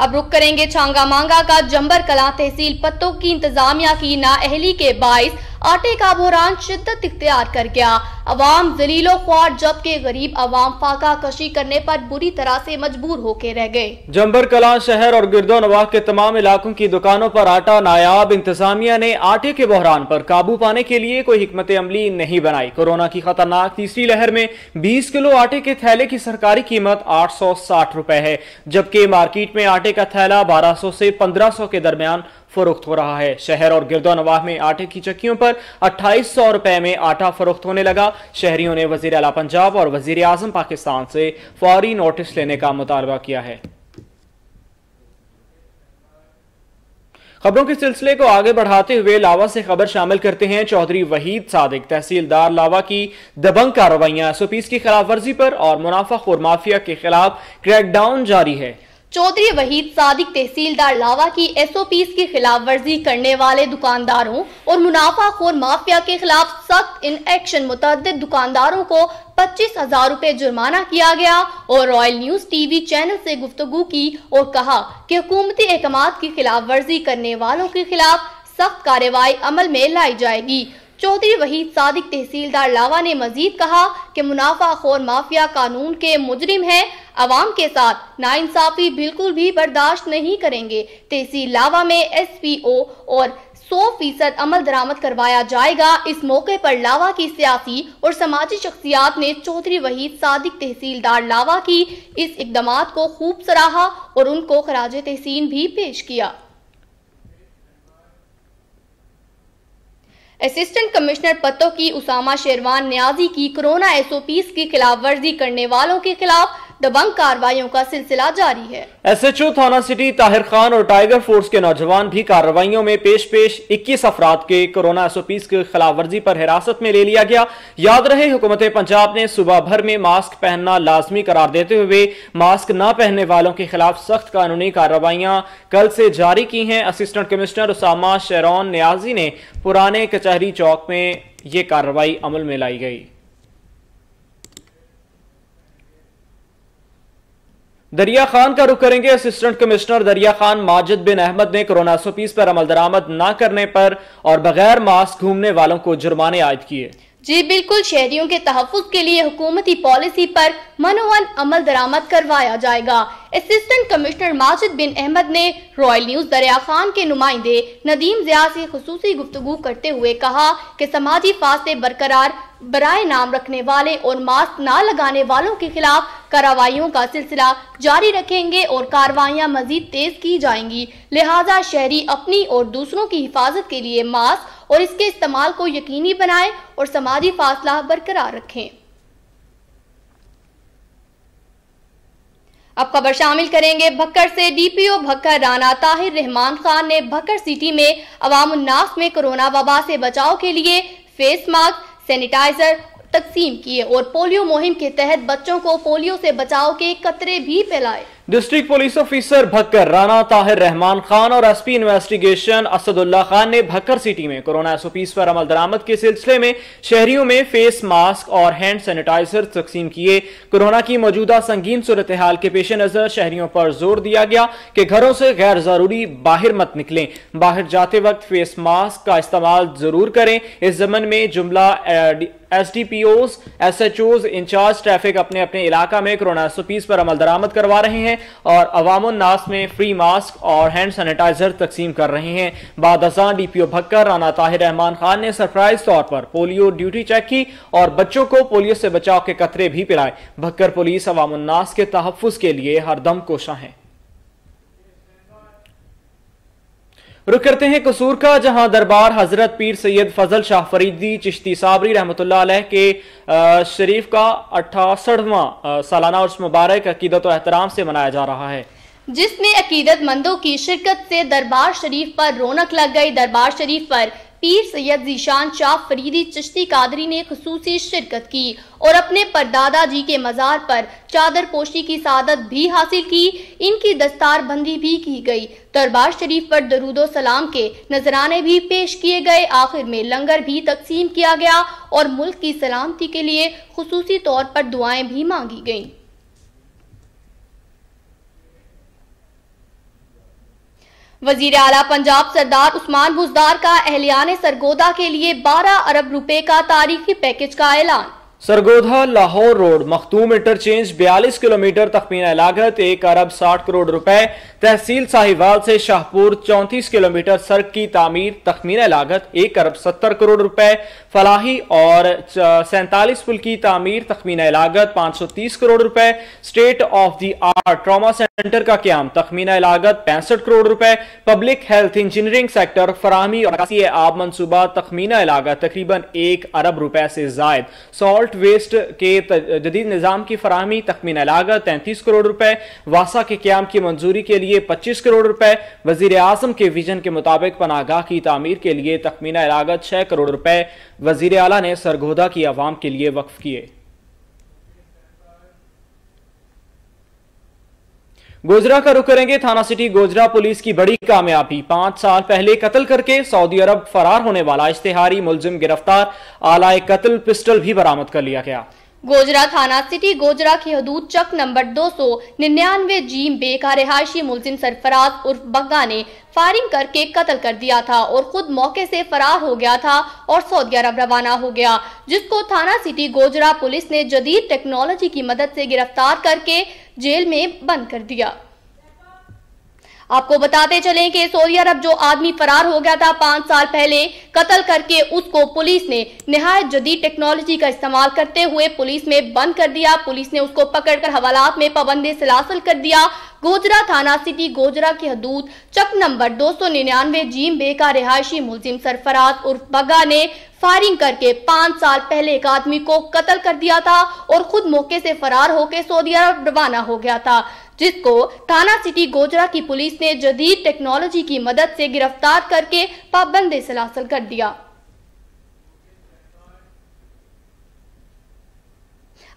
अब रुक करेंगे छांगा मांगा का जंबर कला तहसील पत्तों की इंतजामिया की नाअहली के बाईस आटे का बुरान शिद्दत इख्तियार कर गया। अवाम जलीलो ख्वार जबकि गरीब अवाम फाका कशी करने पर बुरी तरह से मजबूर होकर रह गए। जम्बर कला, शहर और गिरदो नवाह के तमाम इलाकों की दुकानों पर आटा नायाब इंतजामिया ने आटे के बहरान पर काबू पाने के लिए कोई हमत अमली नहीं बनाई। कोरोना की खतरनाक तीसरी लहर में 20 किलो आटे के थैले की सरकारी कीमत आठ सौ साठ रुपए है, जबकि मार्केट में आटे का थैला 1200 से 1500 के दरमियान फरोख्त हो रहा है। शहर और गिरदो नवाह में आटे की चक्कियों पर अट्ठाईस सौ रुपए में आटा फरोख्त होने लगा। शहरियों ने वज़ीर अला पंजाब और वज़ीर आज़म पाकिस्तान से फौरी नोटिस लेने का मुतालबा किया है। खबरों के सिलसिले को आगे बढ़ाते हुए लावा से खबर शामिल करते हैं चौधरी वहीद सादिक, तहसीलदार लावा की दबंग कार्रवाइयाँ एसओपीस की खिलाफ वर्जी पर और मुनाफा खोर माफिया के खिलाफ क्रैकडाउन जारी है। चौधरी वहीद सादिक तहसीलदार लावा की एसओपीस की खिलाफ वर्जी करने वाले दुकानदारों और मुनाफा खोर माफिया के खिलाफ सख्त इन एक्शन मुतद दुकानदारों को पच्चीस हज़ार रूपए जुर्माना किया गया और रॉयल न्यूज़ टीवी चैनल से गुफ्तगु की और कहा कि हुकूमती अहकाम की खिलाफ वर्जी करने वालों के खिलाफ सख्त कार्रवाई अमल में लाई जाएगी। चौधरी वहीद सादिक तहसीलदार लावा ने मजीद कहा कि मुनाफा खोर माफिया कानून के मुजरिम है। आवाम के साथ नाइंसाफी बिल्कुल भी बर्दाश्त नहीं करेंगे। तहसील लावा में एस पी ओ और सौ फ़ीसद अमल दरामद करवाया जाएगा। इस मौके पर लावा की सियासी और समाजी शख्सियात ने चौधरी वहीद सादिक तहसीलदार लावा की इस इकदाम को खूब सराहा और उनको खराज तहसीन भी पेश किया। असिस्टेंट कमिश्नर पत्तों की उसामा शेरवान न्याजी की कोरोना एसओपीस की खिलाफ वर्जी करने वालों के खिलाफ दबंग कार्रवाइयों का सिलसिला जारी है। एसएचओ थाना सिटी, ताहिर खान और टाइगर फोर्स के नौजवान भी कार्रवाइयों में पेश पेश 21 अफराद के कोरोना एसओपीस की खिलाफ वर्जी पर हिरासत में ले लिया गया। याद रहे, हुकूमत पंजाब ने सुबह भर में मास्क पहनना लाजमी करार देते हुए मास्क न पहनने वालों के खिलाफ सख्त कानूनी कार्रवाइयाँ कल से जारी की हैं। असिस्टेंट कमिश्नर उसामा शेरौन न्याजी ने पुराने कचहरी चौक में ये कार्रवाई अमल में लाई गई। दरिया खान का रुख करेंगे असिस्टेंट कमिश्नर दरिया खान माजिद बिन अहमद ने कोरोना सोपीस पर अमल दरामद न करने पर और बगैर मास्क घूमने वालों को जुर्माने आयद किए। जी, बिल्कुल, शहरियों के तहफ़ के लिए हुकूमती पॉलिसी पर मनोवन अमल दरामद करवाया जाएगा। असिस्टेंट कमिश्नर माजिद बिन अहमद ने रॉयल न्यूज़ दरिया खान के नुमाइंदे नदीम जिया से खसूसी गुफ्तगु करते हुए कहा कि समाजी फासले बरकरार, बराए नाम रखने वाले और मास्क ना लगाने वालों के खिलाफ कार्रवाइयों का सिलसिला जारी रखेंगे और कार्रवाइयाँ मजीद तेज की जाएँगी। लिहाजा शहरी अपनी और दूसरों की हिफाजत के लिए मास्क और इसके इस्तेमाल को यकीनी बनाएँ और समाजी फासला बरकरार रखें। अब खबर शामिल करेंगे भक्कर से डीपीओ भक्कर राना ताहिर रहमान खान ने भक्कर सिटी में अवाम उन्नास में कोरोना वबा से बचाव के लिए फेस मास्क, सैनिटाइजर तकसीम किए और पोलियो मुहिम के तहत बच्चों को पोलियो से बचाव के कतरे भी फैलाए। District police officer Bhakkar Rana Tahir Rehman Khan और एसपी इन्वेस्टिगेशन असदुल्ला खान ने भक्कर सिटी में कोरोना एसओपीस पर अमल दरामद के सिलसिले में शहरियों में फेस मास्क और हैंड सैनिटाइजर तकसीम किए। कोरोना की मौजूदा संगीन सूरत हाल के पेश नज़र शहरियों पर ज़ोर दिया गया कि घरों से गैर ज़रूरी बाहर मत निकलें। बाहर जाते वक्त फेस मास्क का इस्तेमाल ज़रूर करें। इस जमन में जुमला S D P Os S H Os incharge traffic अपने अपने इलाका में कोरोना एसओपीस पर अमल दरामद करवा रहे हैं और अवामनास में फ्री मास्क और हैंड सैनिटाइजर तकसीम कर रहे हैं। बाद D P O Bhakkar Rana Tahir Rehman Khan ने सरप्राइज़ तौर पर पोलियो ड्यूटी चेक की और बच्चों को पोलियो से बचाव के कतरे भी पिलाए। भक्कर पुलिस अवामनास के तहफ़ के लिए हरदम कोशा है। रुक करते हैं कसूर का, जहाँ दरबार हज़रत पीर सैयद फजल शाह फरीदी चिश्ती साबरी रहमत के शरीफ का अठासठवां सालाना उर्स मुबारक अकीदत और एहतराम से मनाया जा रहा है। जिसमें अकीदतमंदों की शिरकत से दरबार शरीफ पर रौनक लग गई। दरबार शरीफ पर पीर सैयद जीशान शाह फरीदी चिश्ती कादरी ने खसूसी शिरकत की और अपने परदादा जी के मज़ार पर चादर पोशी की सादत भी हासिल की। इनकी दस्तार बंदी भी की गई। दरबार शरीफ पर दरूदो सलाम के नजराने भी पेश किए गए। आखिर में लंगर भी तकसीम किया गया और मुल्क की सलामती के लिए खसूसी तौर पर दुआएँ भी मांगी गईं। वज़ीर अला पंजाब सरदार उस्मान बुजदार का एहलियान सरगोदा के लिए 12 अरब रुपए का तारीखी पैकेज का ऐलान। Sargodha Lahore road Makhdoom interchange 42 kilometre तखमीना लागत एक अरब 60 करोड़ रुपए। तहसील साहिवाल से शाहपुर 34 किलोमीटर सड़क की तामीर तखमीना लागत एक अरब 70 करोड़ रुपए। फलाही और सैंतालीस पुल की तमीर, तखमीना लागत 530 करोड़ रुपए। State of the art trauma centre का क्याम, तखमीना लागत पैंसठ करोड़ रुपए। पब्लिक हेल्थ इंजीनियरिंग सेक्टर फराहमी और आब मनसूबा तखमीना लागत तकरीबन एक अरब रुपए से जायद। सॉल्ट सॉल्ट वेस्ट के जदीद निज़ाम की फरहमी, तखमीना लागत तैंतीस करोड़ रुपए। वासा के क्याम की मंजूरी के लिए पच्चीस करोड़ रुपए। वज़ीर आज़म के विजन के मुताबिक पनागाह की तमीर के लिए तखमीना लागत छह करोड़ रुपए। वज़ीर अला ने सरगोदा की आवाम के लिए वक्फ किए। गोजरा का रुख करेंगे थाना सिटी गोजरा पुलिस की बड़ी कामयाबी। पाँच साल पहले कत्ल करके सऊदी अरब फरार होने वाला इश्तेहारी मुलजिम गिरफ़्तार आलाए कत्ल पिस्टल भी बरामद कर लिया गया। गोजरा थाना सिटी गोजरा की हदूद चक नंबर दो सौ निन्यानवे जीम बे का रिहायशी मुलजिम सरफराज उर्फ़ बग्गा ने फायरिंग करके कत्ल कर दिया था और खुद मौके से फरार हो गया था और सऊदी अरब रवाना हो गया, जिसको थाना सिटी गोजरा पुलिस ने जदीद टेक्नोलॉजी की मदद से गिरफ़्तार करके जेल में बंद कर दिया। आपको बताते चलें कि सऊदी अरब जो आदमी फरार हो गया था पाँच साल पहले, कत्ल करके उसको पुलिस ने नहायत जदीद टेक्नोलॉजी का इस्तेमाल करते हुए पुलिस में बंद कर दिया। पुलिस ने उसको पकड़कर हवालात में पाबंदी सलासल कर दिया। गोजरा थाना सिटी गोजरा की हदूद, चक नंबर दो सौ निन्यानवे, जीम बे का रिहायशी मुलजिम सरफराज उर्फ़ बगा ने फायरिंग करके पाँच साल पहले एक आदमी को कत्ल कर दिया था और खुद मौके से फरार होकर सऊदी अरब रवाना हो गया था, जिसको थाना सिटी गोजरा की पुलिस ने जदीद टेक्नोलॉजी की मदद से गिरफ़्तार करके पाबंदी सलासल कर दिया।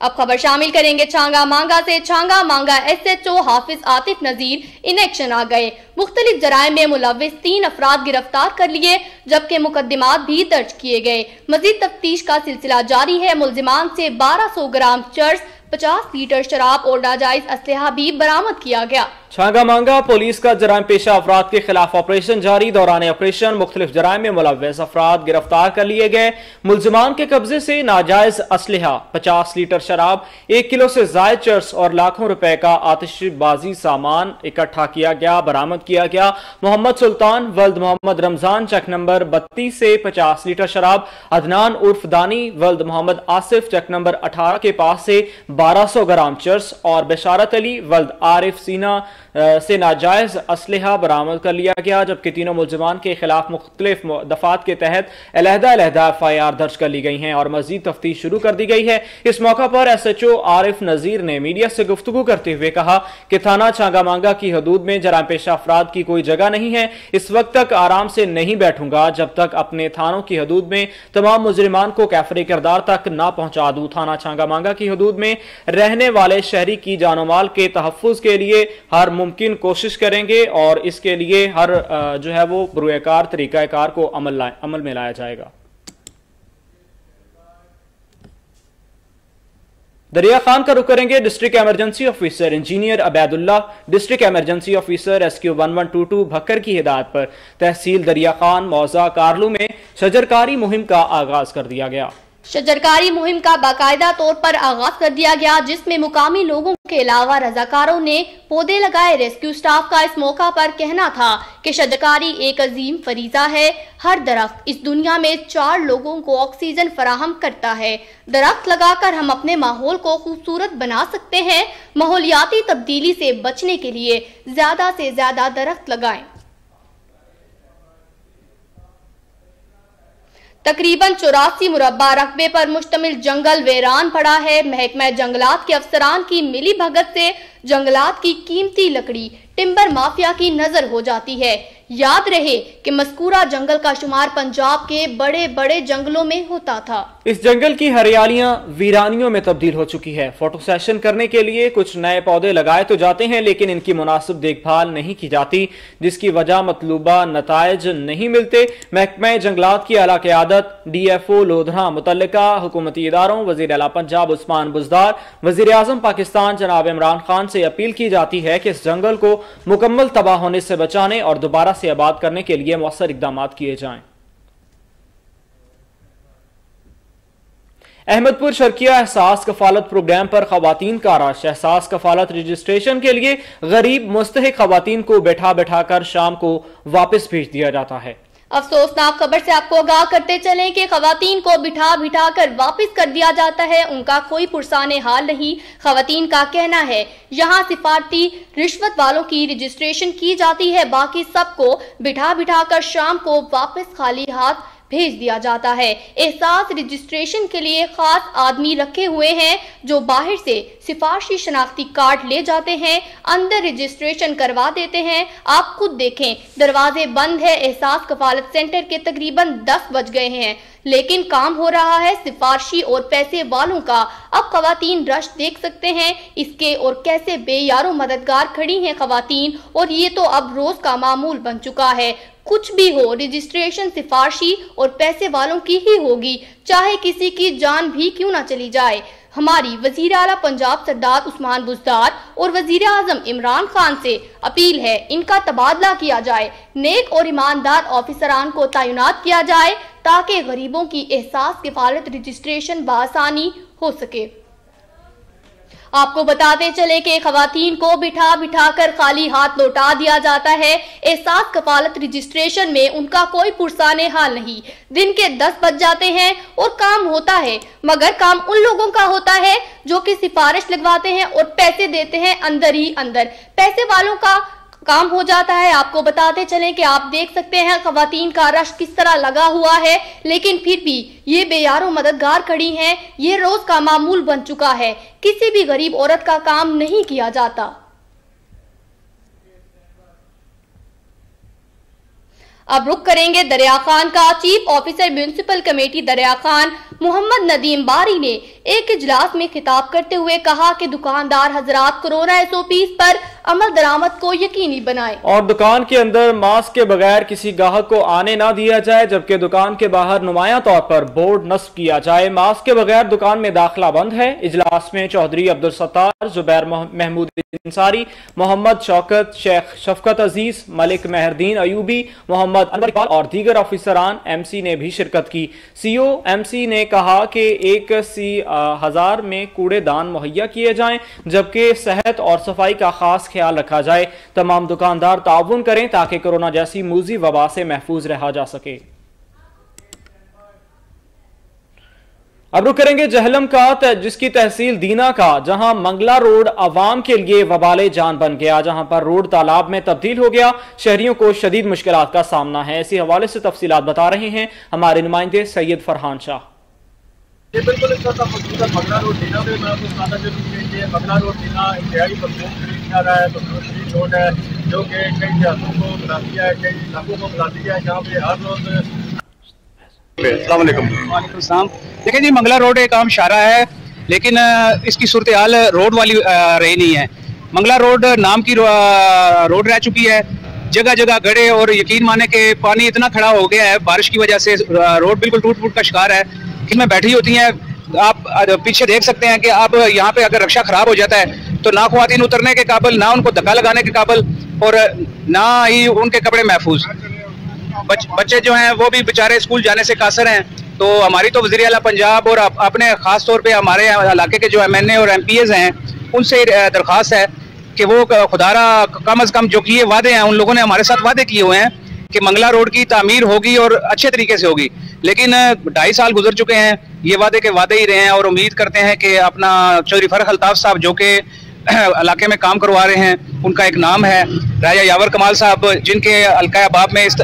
अब खबर शामिल करेंगे छांगा मांगा से। Changa Manga S H O Hafiz Atif Nazir, in action आ गए। मुख्तलिफ़ जराये में मुलविस तीन अफराद गिरफ़्तार कर लिए, जबकि मुकदमात भी दर्ज किए गए। मजीद तफ्तीश का सिलसिला जारी है। मुलजमान से बारह सौ ग्राम चर्च 50 लीटर शराब और नाजायज असलहा भी बरामद किया गया। छांगा मांगा, पुलिस का जराम पेशा अफराद के खिलाफ ऑपरेशन जारी। दौरान ऑपरेशन मुख्तलिफ़ जराये में मुलवस अफराद गिरफ़्तार कर लिए गए। मुलजमान के कब्जे से नाजायज असलहा, पचास लीटर शराब, एक किलो से जायद चर्स और लाखों रुपए का आतिशबाजी सामान इकट्ठा किया गया, बरामद किया गया। मोहम्मद सुल्तान वल्द मोहम्मद रमज़ान, चक नंबर बत्तीस से पचास लीटर शराब, अदनान उर्फ़ दानी वल्द मोहम्मद आसिफ, चक नंबर अठारह के पास से बारह सौ ग्राम चर्स और बशारत अली वल्द आरिफ सीना से नाजायज असलहा बरामद कर लिया गया, जबकि तीनों मुलजमान के खिलाफ मुख्तलिफ़ दफात के तहत अलहदा अलहदा एफ़ आई आर दर्ज कर ली गई हैं और मजीद तफ्तीश शुरू कर दी गई है। इस मौका पर S H O Arif Nazir ने मीडिया से गुफ्तु करते हुए कहा कि थाना छांगा मांगा की हदूद में जरा पेशा अफराद की कोई जगह नहीं है। इस वक्त तक आराम से नहीं बैठूँगा, जब तक अपने थानों की हदूद में तमाम मुजरिमान को कैफरे किरदार तक ना पहुँचा दूँ। थाना छांगा मांगा की हदूद में रहने वाले शहरी की जानोमाल के तहफ़ के लिए हर मुमकिन कोशिश करेंगे और इसके लिए हर जो है वो बुरुकार तरीक़ाकार को अमल अमल में लाया जाएगा। दरिया खान का रुख करेंगे district emergency officer engineer Ubaidullah. District emergency officer rescue one one two two Bhakkar की हिदायत पर। तहसील दरिया खान मौजा कारलू में शजरकारी मुहिम का आगाज़ कर दिया गया। शजरकारी मुहिम का बाकायदा तौर पर आगाज़ कर दिया गया, जिसमें मुकामी लोगों के अलावा रजाकारों ने पौधे लगाए रेस्क्यू स्टाफ का इस मौका पर कहना था कि शजरकारी एक अजीम फरीजा है। हर दरख्त इस दुनिया में चार लोगों को ऑक्सीजन फराहम करता है। दरख्त लगाकर हम अपने माहौल को खूबसूरत बना सकते हैं। माहौलियाती तब्दीली से बचने के लिए ज़्यादा से ज़्यादा दरख्त लगाएँ। तकरीबन चौरासी मुरबा रकबे पर मुश्तमिल जंगल वेरान पड़ा है। महकमा जंगलात के अफसरान की मिली भगत से जंगलात की कीमती लकड़ी टिम्बर माफिया की नज़र हो जाती है। याद रहे कि मस्कूरा जंगल का शुमार पंजाब के बड़े बड़े जंगलों में होता था। इस जंगल की हरियालियाँ वीरानियों में तब्दील हो चुकी है। फ़ोटो सेशन करने के लिए कुछ नए पौधे लगाए तो जाते हैं, लेकिन इनकी मुनासिब देखभाल नहीं की जाती, जिसकी वजह मतलूबा नतज नहीं मिलते। महकमे जंगलात की अला क्यादत डी एफ़ ओ लोधरा मुतल हुकूमती इदारों, वज़ीर अला पंजाब उस्मान बुजदार वज़ीर अजम पाकिस्तान जनाब इमरान खान से अपील की जाती है कि इस जंगल को मुकम्मल तबाह होने से बचाने और दोबारा से आबाद करने के लिए मौसर इकदाम किए जाएँ। अहमदपुर शर्किया एहसास कफालत प्रोग्राम पर खातन का रश एहसास कफालत रजिस्ट्रेशन के लिए गरीब मुस्तक खातन को बैठा बैठा कर शाम को वापस भेज दिया जाता है। अफसोसनाक खबर से आपको आगाह करते चले कि खातन को बिठा बिठा कर वापिस कर दिया जाता है। उनका कोई पुरसान हाल नहीं। खातन का कहना है, यहाँ सिफारती रिश्वत वालों की रजिस्ट्रेशन की जाती है। बाकी सबको बिठा बिठा कर शाम को वापस खाली हाथ भेज दिया जाता है। एहसास रजिस्ट्रेशन के लिए खास आदमी रखे हुए हैं जो बाहर से सिफारशी शनाख्ती कार्ड ले जाते हैं, अंदर रजिस्ट्रेशन करवा देते हैं। आप खुद देखें, दरवाजे बंद है, एहसास कफालत सेंटर के तकरीबन दस बज गए हैं। लेकिन काम हो रहा है सिफारशी और पैसे वालों का। अब खातन रश देख सकते हैं, इसके और कैसे बेयारो मददगार खड़ी हैं खातन और ये तो अब रोज का मामूल बन चुका है। कुछ भी हो रजिस्ट्रेशन सिफारशी और पैसे वालों की ही होगी। चाहे किसी की जान भी क्यों ना चली जाए। हमारी वज़ीर अला पंजाब सरदार उस्मान बुजदार और वज़ीर आज़म इमरान खान से अपील है, इनका तबादला किया जाए। नेक और ईमानदार ऑफिसरान को तैनात किया जाए, ताकि गरीबों की एहसास, किफालत रजिस्ट्रेशन बसानी हो सके। आपको बताते चले कि खातन को बिठा बिठा कर खाली हाथ लौटा दिया जाता है। एहसास कफालत रजिस्ट्रेशन में उनका कोई पुरसान हाल नहीं। दिन के दस बज जाते हैं और काम होता है, मगर काम उन लोगों का होता है जो कि सिफारिश लगवाते हैं और पैसे देते हैं अंदर ही अंदर। पैसे वालों का काम हो जाता है। आपको बताते चलें कि आप देख सकते हैं खातन का रश किस तरह लगा हुआ है, लेकिन फिर भी ये बेयारो मददगार खड़ी हैं। ये रोज का मामूल बन चुका है। किसी भी गरीब औरत का काम नहीं किया जाता। अब रुक करेंगे दरिया खान का। चीफ ऑफिसर म्यूनिसिपल कमेटी दरिया खान, मोहम्मद नदीम बारी ने एक इजलास में खिताब करते हुए कहा कि दुकानदार हजरात कोरोना एस ओ पर अमल दरामद को यकीनी बनाए। और दुकान के अंदर मास्क के बगैर किसी गाहक को आने ना दिया जाए, जबकि दुकान के बाहर नुमाया तौर पर बोर्ड नस्ब किया जाए। मास्क के बगैर दुकान में दाखिला बंद है। इजलास में चौधरी अब्दुल सत्तार, जुबैर महमूद इंसारी मोहम्मद शौकत, शेख शफकत अज़ीज़, मलिक मेहरदीन अयूबी, मोहम्मद और दीगर ऑफिसरान एम सी ने भी शिरकत की। सी ओ एम सी ने कहा कि एक सी हज़ार में कूड़ेदान मुहैया किए जाएँ, जबकि सेहत और सफ़ाई का खास ख्याल रखा जाए। तमाम दुकानदार ताउन करें ताकि कोरोना जैसी मूजी वबा से महफूज रहा जा सके। अब रुक करेंगे जहलम का जिसकी तहसील दीना का, जहाँ मंगला रोड आवाम के लिए वबाले जान बन गया, जहाँ पर रोड तालाब में तब्दील हो गया। शहरियों को शदीद मुश्किल का सामना है। इसी हवाले से तफसीत बता रहे हैं हमारे नुमाइंदे सैयद फरहान शाह। है। जो कि कई देहातों को बुलाती है, कई इलाकों को बुलाती है, जहाँ पे हर रोज देखिए जी, मंगला रोड एक आम शारा है, लेकिन इसकी सूरत हाल रोड वाली रही नहीं है। मंगला रोड नाम की रोड रह चुकी है। जगह जगह गड़े और यकीन माने के पानी इतना खड़ा हो गया है, बारिश की वजह से रोड बिल्कुल टूट फूट का शिकार है। में बैठी होती हैं, आप पीछे देख सकते हैं कि आप यहाँ पे अगर रक्षा खराब हो जाता है तो ना खुवान उतरने के काबल, ना उनको धक्का लगाने के काबल, और ना ही उनके कपड़े महफूज। बच, बच्चे जो हैं वो भी बेचारे स्कूल जाने से कासर हैं। तो हमारी तो वजी अला पंजाब और अपने ख़ास तौर पे हमारे इलाके के जो एम एन ए और एम पी एज हैं उनसे दरख्वास्त है कि वो खुदारा कम अज़ कम जो किए वादे हैं उन लोगों ने हमारे साथ वादे किए हुए हैं कि मंगला रोड की तमीर होगी और अच्छे तरीके से होगी। लेकिन ढाई साल गुजर चुके हैं ये वादे के वादे ही रहे हैं और उम्मीद करते हैं कि अपना चौधरी फरख अल्ताफ साहब जो कि [CLEARS THROAT] इलाके में काम करवा रहे हैं, उनका एक नाम है राजा यावर कमाल साहब, जिनके अलकायाबाब में इस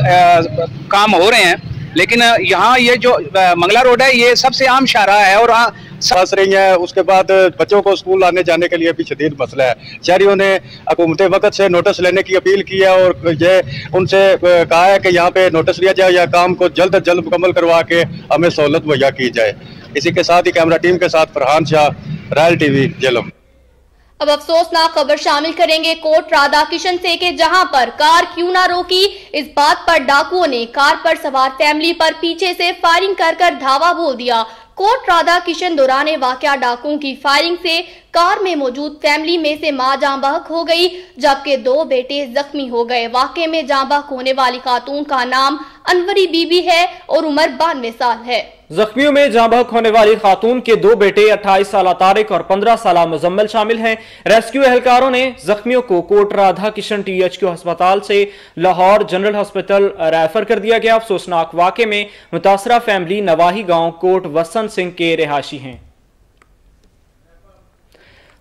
काम हो रहे हैं। लेकिन यहाँ ये जो मंगला रोड है, ये सबसे आम शारा है और फंस रही हैं, उसके बाद बच्चों को स्कूल आने जाने के लिए भी शदीद मसला है। शहरीों ने हुकूमत वक्त से नोटिस लेने की अपील की है और ये उनसे कहा है कि यहाँ पे नोटिस लिया जाए या काम को जल्द अज जल्द मुकम्मल करवा के हमें सहूलत मुहैया की जाए। इसी के साथ ही कैमरा टीम के साथ फरहान शाह, रायल टीवी, जेलम। अब अफसोसनाक खबर शामिल करेंगे कोर्ट राधा किशन से के, जहाँ पर कार क्यों ना रोकी। इस बात पर डाकुओं ने कार पर सवार फैमिली पर पीछे से फायरिंग कर कर धावा बोल दिया। कोर्ट राधा किशन दौरान वाकया डाकुओं की फायरिंग से कार में मौजूद फैमिली में से माँ जाँ बहक हो गई, जबकि दो बेटे जख्मी हो गए। वाकई में जाँ बहक होने वाली खातून का नाम अनवरी बीबी है और उम्र बानवे साल है। जख्मियों में जाँ बहक होने वाली खातून के दो बेटे 28 साल तारिक और 15 साल मुजम्मल शामिल हैं। रेस्क्यू एहलकारों ने जख्मियों को Kot Radha Kishan T H Q अस्पताल से लाहौर जनरल हॉस्पिटल रेफर कर दिया गया। अफसोसनाक वाक़े में मुतासरा फैमिली नवाही गाँव कोट वसंत सिंह के रिहायशी हैं।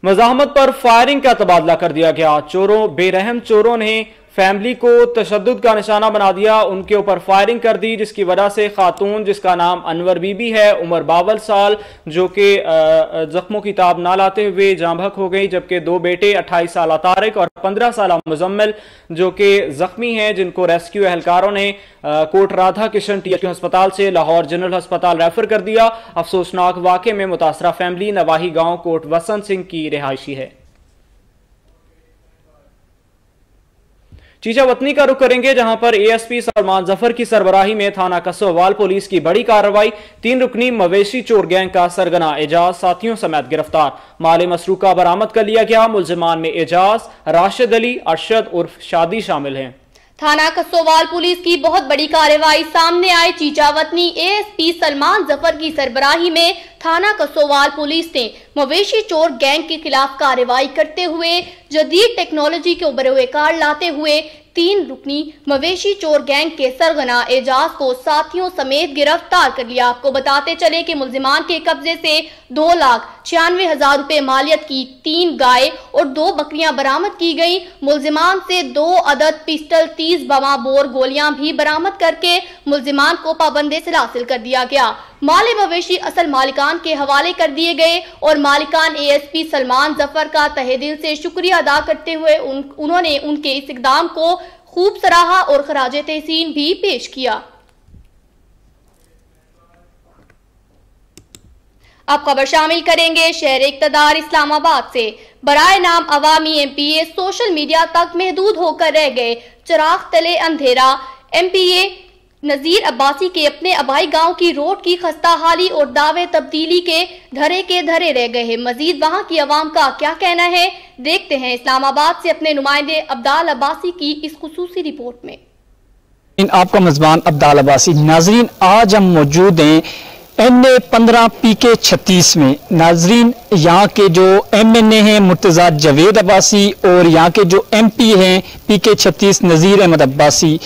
मजामत पर फायरिंग का तबादला कर दिया गया। चोरों बेरहम चोरों ने फैमिली को तशद का निशाना बना दिया, उनके ऊपर फायरिंग कर दी, जिसकी वजह से खातून, जिसका नाम अनवर बीबी है, उम्र बावन साल, जो कि जख्मों की ताब ना लाते हुए जांभक हो गई, जबकि दो बेटे 28 साल तारिक और 15 साल मुजम्मल, जो कि जख्मी हैं, जिनको रेस्क्यू एहलकारों ने कोट राधा किशन टी अस्पताल से लाहौर जनरल अस्पताल रेफर कर दिया। अफसोसनाक वाक़े में मुतासरा फैमिली नवाही गाँव कोट वसंत सिंह की रिहायशी है। चीचा वतनी का रुख करेंगे, जहाँ पर एएसपी सलमान ज़फ़र की सरबराही में थाना कसोवाल पुलिस की बड़ी कार्रवाई, तीन रुकनी मवेशी चोर गैंग का सरगना एजाज, साथियों समेत गिरफ़्तार। माले मसरूका बरामद कर लिया गया, मुलजमान में एजाज, राशिद अली, अरशद उर्फ़ शादी शामिल हैं। थाना कसोवाल पुलिस की बहुत बड़ी कार्रवाई सामने आए चीचावतनी एएसपी सलमान ज़फ़र की सरबराही में थाना कसोवाल पुलिस ने मवेशी चोर गैंग के खिलाफ कार्रवाई करते हुए जदीद टेक्नोलॉजी के उभरे हुए कार लाते हुए तीन रुकनी मवेशी चोर गैंग के सरगना एजाज को साथियों समेत गिरफ़्तार कर लिया। आपको बताते चले कि मुलजिमान के कब्जे से दो लाख छियानवे हज़ार रुपए मालियत की तीन गाय और दो बकरियाँ बरामद की गई। मुलजिमान से दो अदद पिस्टल, तीस बमा बोर गोलियाँ भी बरामद करके मुलजिमान को पाबंदे से हासिल कर दिया गया। माले मवेशी असल मालिकान के हवाले कर दिए गए और मालिकान एएसपी सलमान ज़फ़र का तहे दिल से शुक्रिया अदा करते हुए उन, उन्होंने उनके इस इकदाम को खूब सराहा और खराज तहसीन भी पेश किया। अब खबर शामिल करेंगे शहर इकतदार इस्लामाबाद से। बराए नाम अवामी एमपीए सोशल मीडिया तक महदूद होकर रह गए। चिराग तले अंधेरा। एमपीए नजीर अब्बासी के अपने अबाई गाँव की रोड की खस्ता हाली और दावे तब्दीली के धरे के धरे रह गए हैं। मजीद वहाँ की आवाम का क्या कहना है? देखते हैं इस्लामाबाद से अपने नुमाइंदे अब्दाल अब्बासी की इस खसूसी रिपोर्ट में। इन आपका मेजबान अब्दाल अब्बासी। नाजरीन, आज हम मौजूद हैं एन ए पंद्रह पी के छत्तीस में। नाजरीन, यहाँ के जो एम एन ए हैं, मुर्तजा जवेद अब्बासी और यहाँ के जो एम पी हैं, पी के छत्तीस नज़ीर अहमद अब्बासी,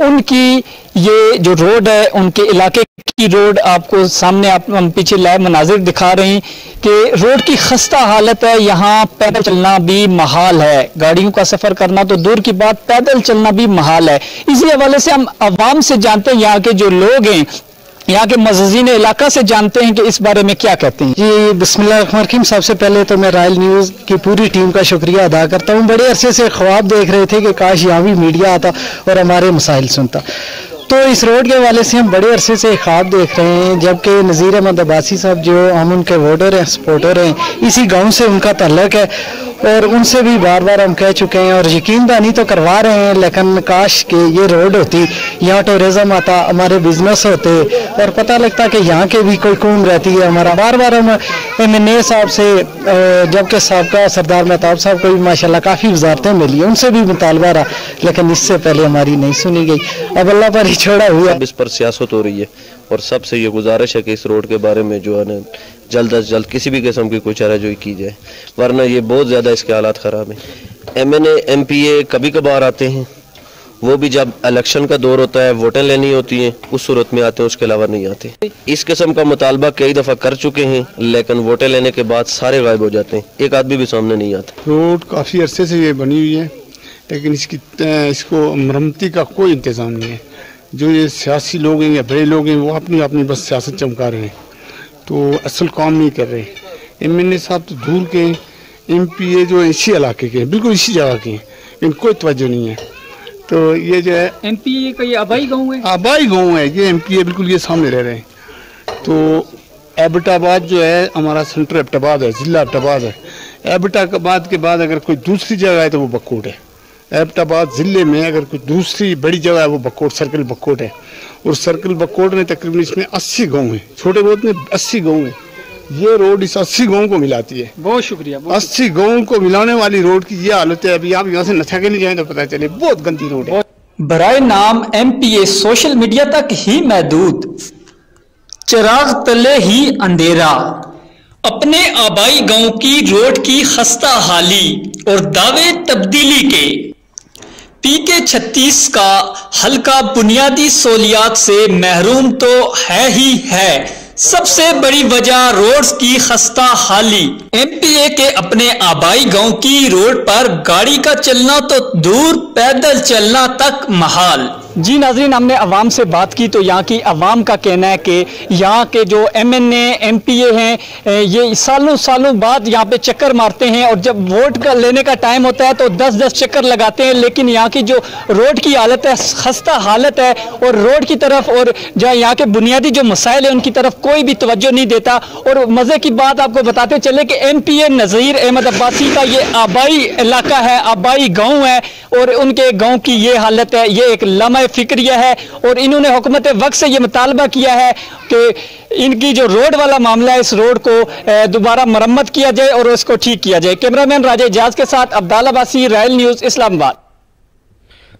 उनकी ये जो रोड है, उनके इलाके की रोड आपको सामने आप, हम पीछे लाइव मनाजिर दिखा रहे हैं कि रोड की खस्ता हालत है। यहाँ पैदल चलना भी महाल है। गाड़ियों का सफ़र करना तो दूर की बात, पैदल चलना भी महाल है। इसी हवाले से हम आवाम से जानते हैं, यहाँ के जो लोग हैं, यहाँ के मजीन इलाका से जानते हैं कि इस बारे में क्या कहते हैं। जी बिस्मिल्लाम सबसे पहले तो मैं रॉयल न्यूज़ की पूरी टीम का शुक्रिया अदा करता हूँ। बड़े अरसे से ख्वाब देख रहे थे कि काश यहाँ भी मीडिया आता और हमारे मसाइल सुनता। तो इस रोड के हवाले से हम बड़े अरसे से ख्वाब देख रहे हैं, जबकि नज़ीर अहमद अब्बासी साहब जो हम उनके वोटर हैं, सपोर्टर हैं, इसी गाँव से उनका तल्लक है और उनसे भी बार बार हम कह चुके हैं और यकीन दहानी तो करवा रहे हैं, लेकिन काश के ये रोड होती, यहाँ टूरिज़्म आता हमारे बिज़नेस होते और पता लगता कि यहाँ के भी कोई कौम रहती है हमारा। बार बार हम एम एन ए साहब से जबकि सबका सरदार मेहताब साहब को भी माशाल्लाह काफ़ी वजारतें मिली उनसे भी मुतालबा रहा, लेकिन इससे पहले हमारी नहीं सुनी गई। अब अल्लाह पर छोड़ा हुआ। इस पर सियासत हो रही है और सबसे ये गुजारिश है कि इस रोड के बारे में जो है ना जल्द अज जल्द किसी भी किस्म की कोई चारा जोई की जाए वरना ये बहुत ज़्यादा इसके हालात ख़राब हैं। M N M P A कभी कभार आते हैं वो भी जब इलेक्शन का दौर होता है वोटें लेनी होती हैं उस सूरत में आते हैं उसके अलावा नहीं आते। इस किस्म का मुतालबा कई दफ़ा कर चुके हैं लेकिन वोटें लेने के बाद सारे गायब हो जाते हैं। एक आदमी भी सामने नहीं आता। रोड काफ़ी अरसे से ये बनी हुई है लेकिन इसकी इसको मरम्मती का कोई इंतज़ाम नहीं है। जो ये सियासी लोग हैं या बड़े लोग हैं वो अपनी अपनी बस सियासत चमका रहे हैं। तो असल काम नहीं कर रहे। एम एन ए साहब तो दूर के हैं एम पी ए जो इसी इलाके के हैं बिल्कुल इसी जगह के हैं। लेकिन कोई तोज्जो नहीं है। तो ये जो है एम पी ए का ये आबाई गाँव है? आबाई गाँव है ये एम पी ए बिल्कुल ये सामने रह रहे हैं। तो एबटाबाद जो है हमारा सेंटर एबटाबाद है ज़िला एबटाबाद है। एबटाबाद के बाद अगर कोई दूसरी जगह है तो वो बकूट है। एबटाबाद ज़िले में अगर कोई दूसरी बड़ी जगह है वो बकोट सर्कल बकोट है। और सर्कल बकोट में तकरीबन इसमें अस्सी गाँव हैं। छोटे बहुत में अस्सी गाँव हैं। ये रोड इस अस्सी गाँव को मिलाती है। बहुत शुक्रिया अस्सी गाँव को मिलाने वाली रोड की ये हालत है। अभी आप यहाँ से नथा के नहीं जाए तो पता चले बहुत गंदी रोड है। बराए नाम एमपीए सोशल मीडिया तक ही महदूद। चिराग तले ही अंधेरा। अपने आबाई गाँव की रोड की खस्ता हाली और दावे तब्दीली के छत्तीस का हल्का बुनियादी सहूलियात से महरूम तो है ही है। सबसे बड़ी वजह रोड्स की खस्ता हाली। एमपीए के अपने आबाई गाँव की रोड पर गाड़ी का चलना तो दूर, पैदल चलना तक महाल। जी नाजरीन, हमने अवाम से बात की तो यहाँ की अवाम का कहना है कि यहाँ के जो M N M P A हैं ये सालों सालों बाद यहाँ पे चक्कर मारते हैं और जब वोट का लेने का टाइम होता है तो दस दस चक्कर लगाते हैं, लेकिन यहाँ की जो रोड की हालत है, खस्ता हालत है और रोड की तरफ़ और जो यहाँ के बुनियादी जो मसाइल है, उनकी तरफ़ कोई भी तवज्जो नहीं देता। और मज़े की बात आपको बताते चले कि M P A Nazir Ahmed Abbasi का ये आबाई इलाका है, आबाई गाँव है और उनके गाँव की ये हालत है, ये एक लम्हा फिक्रिया है और इन्होंने हुकूमत वक्त से ये मुतालबा किया है कि इनकी जो रोड वाला मामला है, इस रोड को दोबारा मरम्मत किया जाए और उसको ठीक किया जाए। कैमरामैन राजे एजाज के साथ अब्दालाबासी रायल न्यूज़, इस्लामाबाद।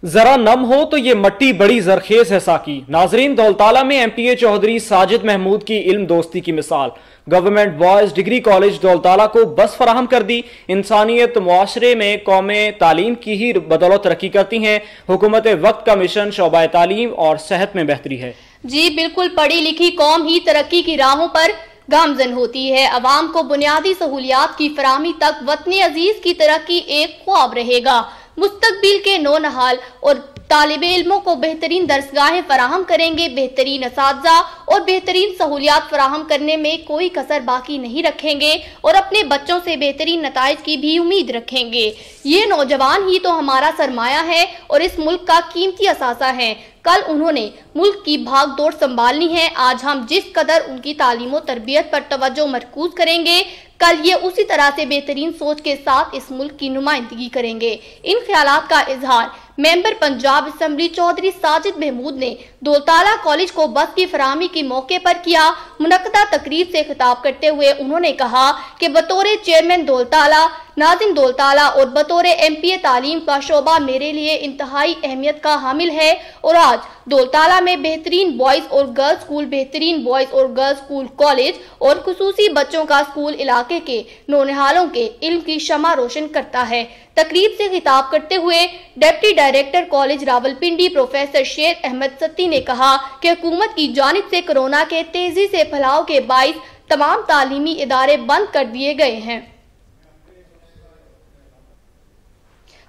जरा नम हो तो ये मट्टी बड़ी जरखेज है, साकी। नाजरीन, दौलताला में एमपीए चौधरी साजिद महमूद की इल्म दोस्ती की मिसाल। Government boys degree college Daultala को बस फराहम कर दी। इंसानियत मुआरे में कौमें तालीम की ही बदौलत तरक्की करती हैं। हुकूमत वक्त का मिशन शोबा तालीम और सेहत में बेहतरी है। जी, बिल्कुल पढ़ी लिखी कौम ही तरक्की की राहों पर गामजन होती है। अवाम को बुनियादी सहूलियात की फरामी तक वतन अज़ीज़ की तरक्की एक ख्वाब रहेगा। मुस्तकबिल के नो नहाल और तालब इलमों को बेहतरीन दरसगाहें फराहम करेंगे, बेहतरीन इस और बेहतरीन सहूलियात फराहम करने में कोई कसर बाकी नहीं रखेंगे और अपने बच्चों से बेहतरीन नतज की भी उम्मीद रखेंगे। ये नौजवान ही तो हमारा सरमाया है और इस मुल्क का कीमती असासा है। कल उन्होंने मुल्क की भाग दौड़ संभालनी है। आज हम जिस कदर उनकी तालीम तरबियत पर तवज्जो मरकूज करेंगे कल ये उसी तरह से बेहतरीन सोच के साथ इस मुल्क की नुमाइंदगी करेंगे। इन ख्याल का इजहार मेंबर पंजाब असम्बली चौधरी साजिद महमूद ने दौलताला कॉलेज को बस की फरामी के मौके पर किया। मुनदा तकरीब से खिताब करते हुए उन्होंने कहा कि बतौर चेयरमैन दौलताला, नाजिम दौलताला और बतौर एम पी ए तालीम का शोबा मेरे लिए इंतहाई अहमियत का हामिल है और आज दौलताला में बेहतरीन बॉयज़ और गर्ल्स स्कूल, बेहतरीन बॉयज़ और गर्ल्स स्कूल कॉलेज और खसूसी बच्चों का स्कूल इलाके के नौनिहालों के इल्म की शमा रोशन करता है। तकरीब से खिताब करते हुए deputy director college Rawalpindi professor Sher Ahmed Satti ने कहा कि हुकूमत की जानब से कोरोना के तेज़ी से फैलाव के बाईस तमाम तालीमी इदारे बंद कर दिए गए हैं।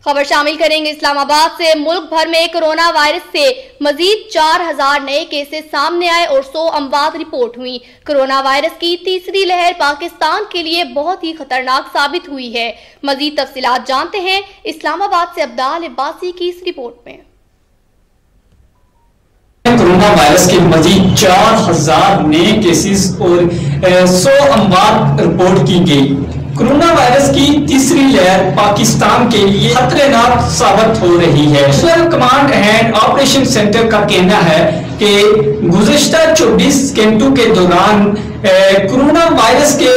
खबर शामिल करेंगे इस्लामाबाद से। मुल्क भर में कोरोना वायरस से मजीद चार हज़ार नए केसेस सामने आए और सौ अमवात रिपोर्ट हुई। कोरोना वायरस की तीसरी लहर पाकिस्तान के लिए बहुत ही खतरनाक साबित हुई है। मजीद तफसीत जानते हैं इस्लामाबाद से अब्दाल अब्बासी की इस रिपोर्ट में। कोरोना वायरस के मजीद चार हज़ार नए केसेस और सौ अमवात रिपोर्ट की गई। कोरोना वायरस की तीसरी लहर पाकिस्तान के लिए खतरनाक साबित हो रही है। कमांड एंड ऑपरेशन सेंटर का कहना है कि गुजशत 24 घंटों के दौरान कोरोना वायरस के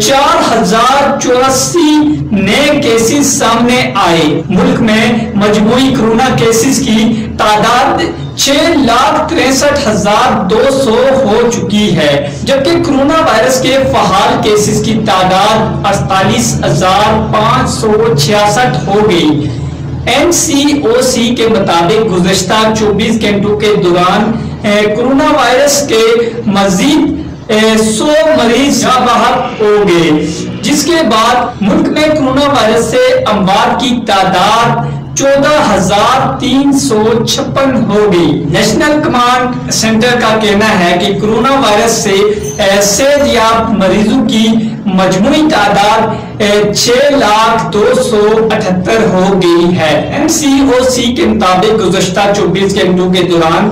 चार हज़ार चौरासी नए केसेस सामने आए। मुल्क में मजमूई कोरोना केसेस की तादाद छह लाख तिरसठ हज़ार दो सौ हो चुकी है, जबकि कोरोना वायरस के फहाल केसेस की तादाद अड़तालीस हज़ार पाँच सौ छियासठ हो गई। एनसीओसी के मुताबिक गुजशत 24 घंटों के दौरान कोरोना वायरस के मजीद सौ मरीज़ बाहर हो गए, जिसके बाद मुल्क में कोरोना वायरस से अमवात की तादाद चौदह हज़ार तीन सौ छप्पन हो नेशनल कमांड सेंटर का कहना है कि कोरोना वायरस से सेहतयाब मरीजों की मजमू तादाद छह लाख दो सौ अठहत्तर हो गई है। एम सी ओ सी के मुताबिक गुजशत चौबीस घंटों के दौरान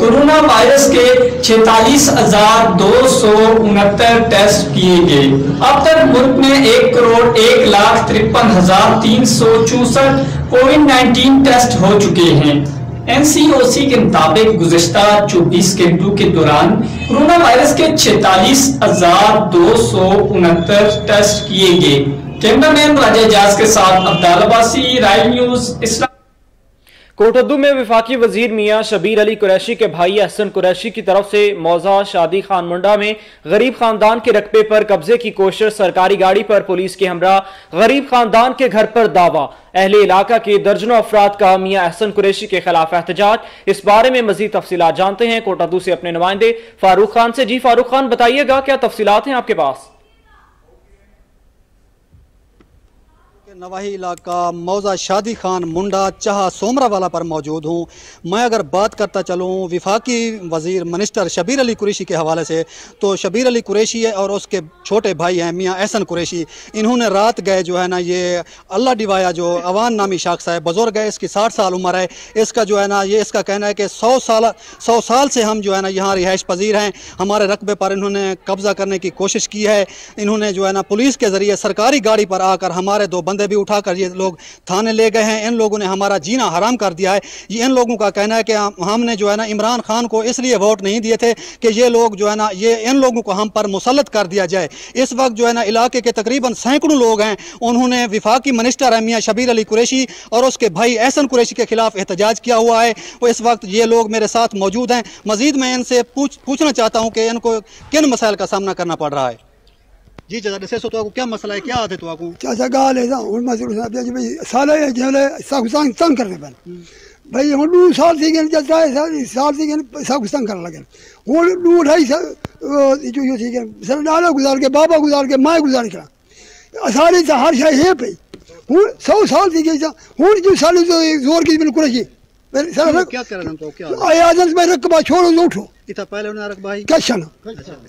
कोरोना वायरस के छतालीस हज़ार दो सौ उनहत्तर टेस्ट किए गए। अब तक मुल्क में एक करोड़ एक लाख तिरपन हज़ार तीन सौ चौसठ कोविड नाइन्टीन टेस्ट हो चुके हैं। एनसीओसी के मुताबिक गुजशत चौबीस घंटों के दौरान कोरोना वायरस के छतालीस हज़ार दो सौ उनहत्तर टेस्ट किए गए। कैमरामैन राजा एजाज के साथ अब्दाल राय न्यूज़, इस्लाम। कोटद्दू में विफाकी वज़ीर मियाँ शबीर अली कुरैशी के भाई अहसन कुरैशी की तरफ़ से मौजा शादी खान मुंडा में गरीब खानदान के रकबे पर कब्जे की कोशिश, सरकारी गाड़ी पर पुलिस के हमरा गरीब खानदान के घर पर दावा। अहले इलाका के दर्जनों अफराद का मियाँ अहसन कुरैशी के खिलाफ एहतजाज। इस बारे में मजीद तफसीत जानते हैं, कोटद्दू से अपने नुमाइंदे फारूक खान से। जी, फारूक खान, बताइएगा, क्या तफसीत हैं आपके पास? नवाही इलाका, मौजा शादी खान, मुंडा, चाह सोमरा वाला पर मौजूद हूँ। मैं अगर बात करता चलूँ विफाकी वज़ीर मिनिस्टर शबीर अली कुरैशी के हवाले से तो शबीर अली कुरैशी है और उसके छोटे भाई हैं मियाँ एहसन कुरैशी। इन्होंने रात गए जो है ना, ये अल्लाह डिवाया जो अवान नामी शख्स है बुज़ुर्ग है, इसकी साठ साल उम्र है। इसका जो है ना, ये इसका कहना है कि सौ साल सौ साल से हम जो है ना, यहाँ रिहाइश पजीर हैं। हमारे रकबे पर इन्होंने कब्जा करने की कोशिश की है। इन्होंने जो है ना, पुलिस के ज़रिए सरकारी गाड़ी पर आकर हमारे दो बंदे भी उठाकर ये लोग थाने ले गए हैं। इन लोगों ने हमारा जीना हराम कर दिया है। ये इन लोगों का कहना है कि हमने जो है ना इमरान खान को इसलिए वोट नहीं दिए थे कि ये लोग जो है ना, ये इन लोगों को हम पर मुसलत कर दिया जाए। इस वक्त जो है ना इलाके के तकरीबन सैकड़ों लोग हैं। उन्होंने विफाकी मिनिस्टर है मियाँ शबीर अली कुरैशी और उसके भाई एहसन कुरैशी के खिलाफ एहतजाज किया हुआ है। वो इस वक्त ये लोग मेरे साथ मौजूद हैं। मजीद मैं इनसे पूछ, पूछना चाहता हूँ कि इनको किन मसाइल का सामना करना पड़ रहा है। जी चाचा दसे सो तो आपको क्या मसला है? क्या आदत तो आपको चाचा गाल है हुन मसलो साहब जी भाई साले जेले सब संग संग करने बन भाई हुन दो साल थी गए जब साल साल थी गए सब संग करने लगे हुन दो ढाई जो यो थी गए सर डालो गुजार के बाबा गुजार के माँ गुजार के सारे से हर शय है पे हुन सौ साल थी गई हुन जो साल जो ज़ोर की बिल्कुल जी सर क्या कर रहे हो? क्या आयाजन में रकबा छोड़ो उठो। इतना पहले उन्हें रकबा ही। कशन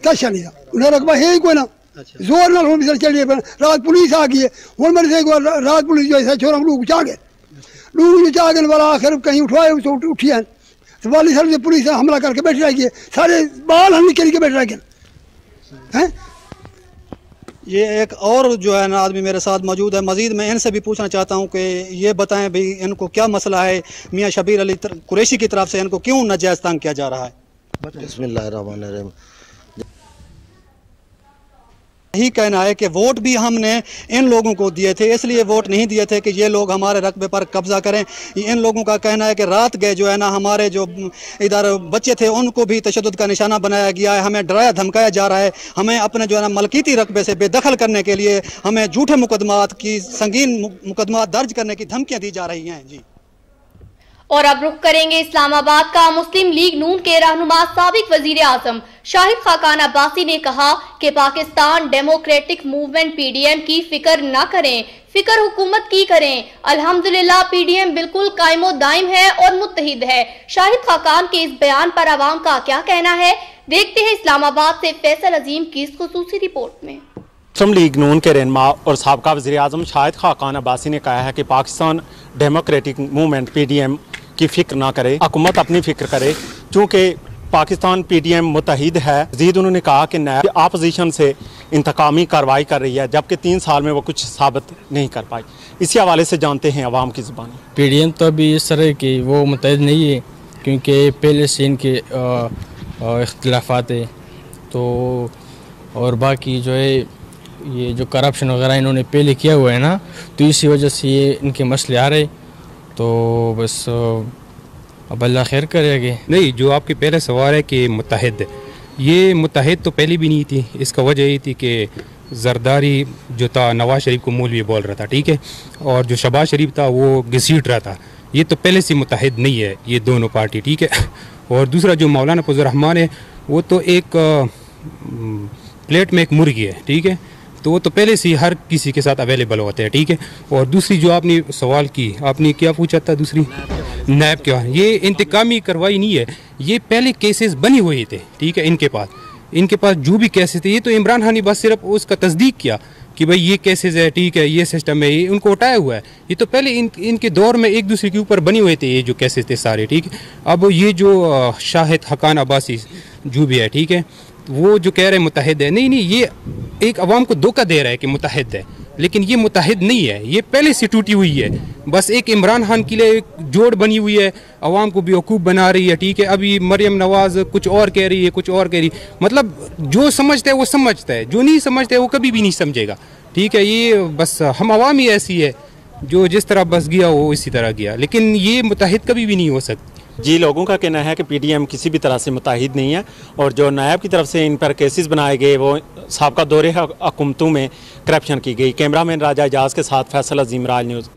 कशन उन्हें रकबा है ही कोई ना। ज़ोर नाल हम सर चलिए रात पुलिस आ गई है। हूँ मेरे से रात पुलिस जो है छोरा लोग चा गए। लोग चा गए वाला आखिर कहीं उठवाए तो उठी हैं तो वाली सर से पुलिस हमला करके बैठ रही है। सारे बाल हम निकल के बैठ रहे हैं? ये एक और जो है ना आदमी मेरे साथ मौजूद है। मजीद मैं इनसे भी पूछना चाहता हूँ कि ये बताएँ भाई इनको क्या मसला है? मियाँ शबीर अली कुरैशी की तरफ़ से इनको क्यों नजायज तंग किया जा रहा है? बसमिल्लाम यही कहना है कि वोट भी हमने इन लोगों को दिए थे, इसलिए वोट नहीं दिए थे कि ये लोग हमारे रकबे पर कब्जा करें। इन लोगों का कहना है कि रात गए जो है ना, हमारे जो इधर बच्चे थे, उनको भी तशद का निशाना बनाया गया है। हमें डराया, धमकाया जा रहा है। हमें अपने जो है ना, मलकीती रकबे से बेदखल करने के लिए हमें झूठे मुकदमात की, संगीन मुकदमा दर्ज करने की धमकियाँ दी जा रही हैं। जी। और अब रुख करेंगे इस्लामाबाद का मुस्लिम लीग नून के रहनुमा सबक वज़ीर आज़म। शाहिद खाकान अब्बासी ने कहा कि पाकिस्तान डेमोक्रेटिक मूवमेंट पीडीएम की फ़िक्र न करें, फ़िक्र हुकूमत की करें। अल्हम्दुलिल्लाह, पीडीएम बिल्कुल कायमो दायम है और मुतहिद है। शाहिद खाकान के इस बयान पर आवाम का क्या कहना है? देखते हैं इस्लामाबाद से फैसल अजीम की इस खसूसी रिपोर्ट में। मुस्लिम लीग नून के रहनमा और सबका वजी अजम शाहिद खाकान अब्बासी ने कहा है कि Pakistan democratic movement P D M की फ़िक्र ना करे, हुकूमत अपनी फ़िक्र करे। चूँकि पाकिस्तान पी डी एम मुतहद है जीद उन्होंने कहा कि नया अपोजिशन से इंतकामी कार्रवाई कर रही है, जबकि तीन साल में वो कुछ साबित नहीं कर पाई। इसी हवाले से जानते हैं अवाम की ज़ुबानी। पी डी एम तो अभी इस तरह की वो मुतहद नहीं है, क्योंकि पहले से इनके अख्तिलाफ़ात है। तो और बाकी जो है ये जो करप्शन वगैरह इन्होंने पहले किया हुआ है ना तो इसी वजह से ये इनके मसले आ रहे। तो बस अब अल्लाह खैर करेंगे नहीं, जो आपके पहले सवाल है कि मुतहद ये मुतहद तो पहले भी नहीं थी। इसका वजह यही थी कि जरदारी जो था, नवाज़ शरीफ को मूल भी बोल रहा था, ठीक है? और जो शबाज शरीफ था, वो घसीट रहा था। ये तो पहले से मुतहद नहीं है, ये दोनों पार्टी, ठीक है? और दूसरा जो मौलाना फजलरहमान है, वो तो एक प्लेट में एक मुर्गी है, ठीक है? तो वो तो पहले से ही हर किसी के साथ अवेलेबल होते हैं, ठीक है? और दूसरी जो आपने सवाल की, आपने क्या पूछा था दूसरी? नैब क्या ये इंतकामी कार्रवाई नहीं है, ये पहले केसेस बनी हुए थे, ठीक है, इनके पास। इनके पास जो भी केसेस थे, ये तो इमरान खान बस सिर्फ़ उसका तस्दीक किया कि भाई ये केसेस है, ठीक है, ये सिस्टम है, ये उनको उठाया हुआ है। ये तो पहले इन, इनके दौर में एक दूसरे के ऊपर बने हुए थे, ये जो केसेस थे सारे, ठीक है? अब ये जो शाहिद हकान अब्बासी जो भी है, ठीक है वो जो कह रहे मुतहद है, नहीं नहीं, ये एक अवाम को धोखा दे रहा है कि मुतहद है, लेकिन ये मुतहद नहीं है, ये पहले से टूटी हुई है। बस एक इमरान खान के लिए एक जोड़ बनी हुई है, अवाम को बेवकूफ़ बना रही है, ठीक है, अभी मरियम नवाज़ कुछ और कह रही है, कुछ और कह रही मतलब जो समझता है, वो समझता है, जो नहीं समझता है, वो कभी भी नहीं समझेगा, ठीक है, ये बस हम आवाम ही ऐसी है, जो जिस तरह बस गया, वो इसी तरह गया, लेकिन ये मुतहद कभी भी नहीं हो सकती। जी लोगों का कहना है कि पीडीएम किसी भी तरह से मुताहिद नहीं है और जो नायब की तरफ़ से इन पर केसेस बनाए गए वो सबका दौरे हकूमतों में करप्शन की गई। कैमरामैन राजा एजाज के साथ फैसल अजीम राज न्यूज़।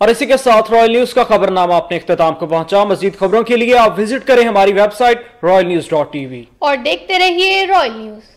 और इसी के साथ रॉयल न्यूज़ का खबरनामा अपने अख्ताम को पहुँचा। मजीद खबरों के लिए आप विज़िट करें हमारी website royal news dot TV और देखते रहिए रॉयल न्यूज़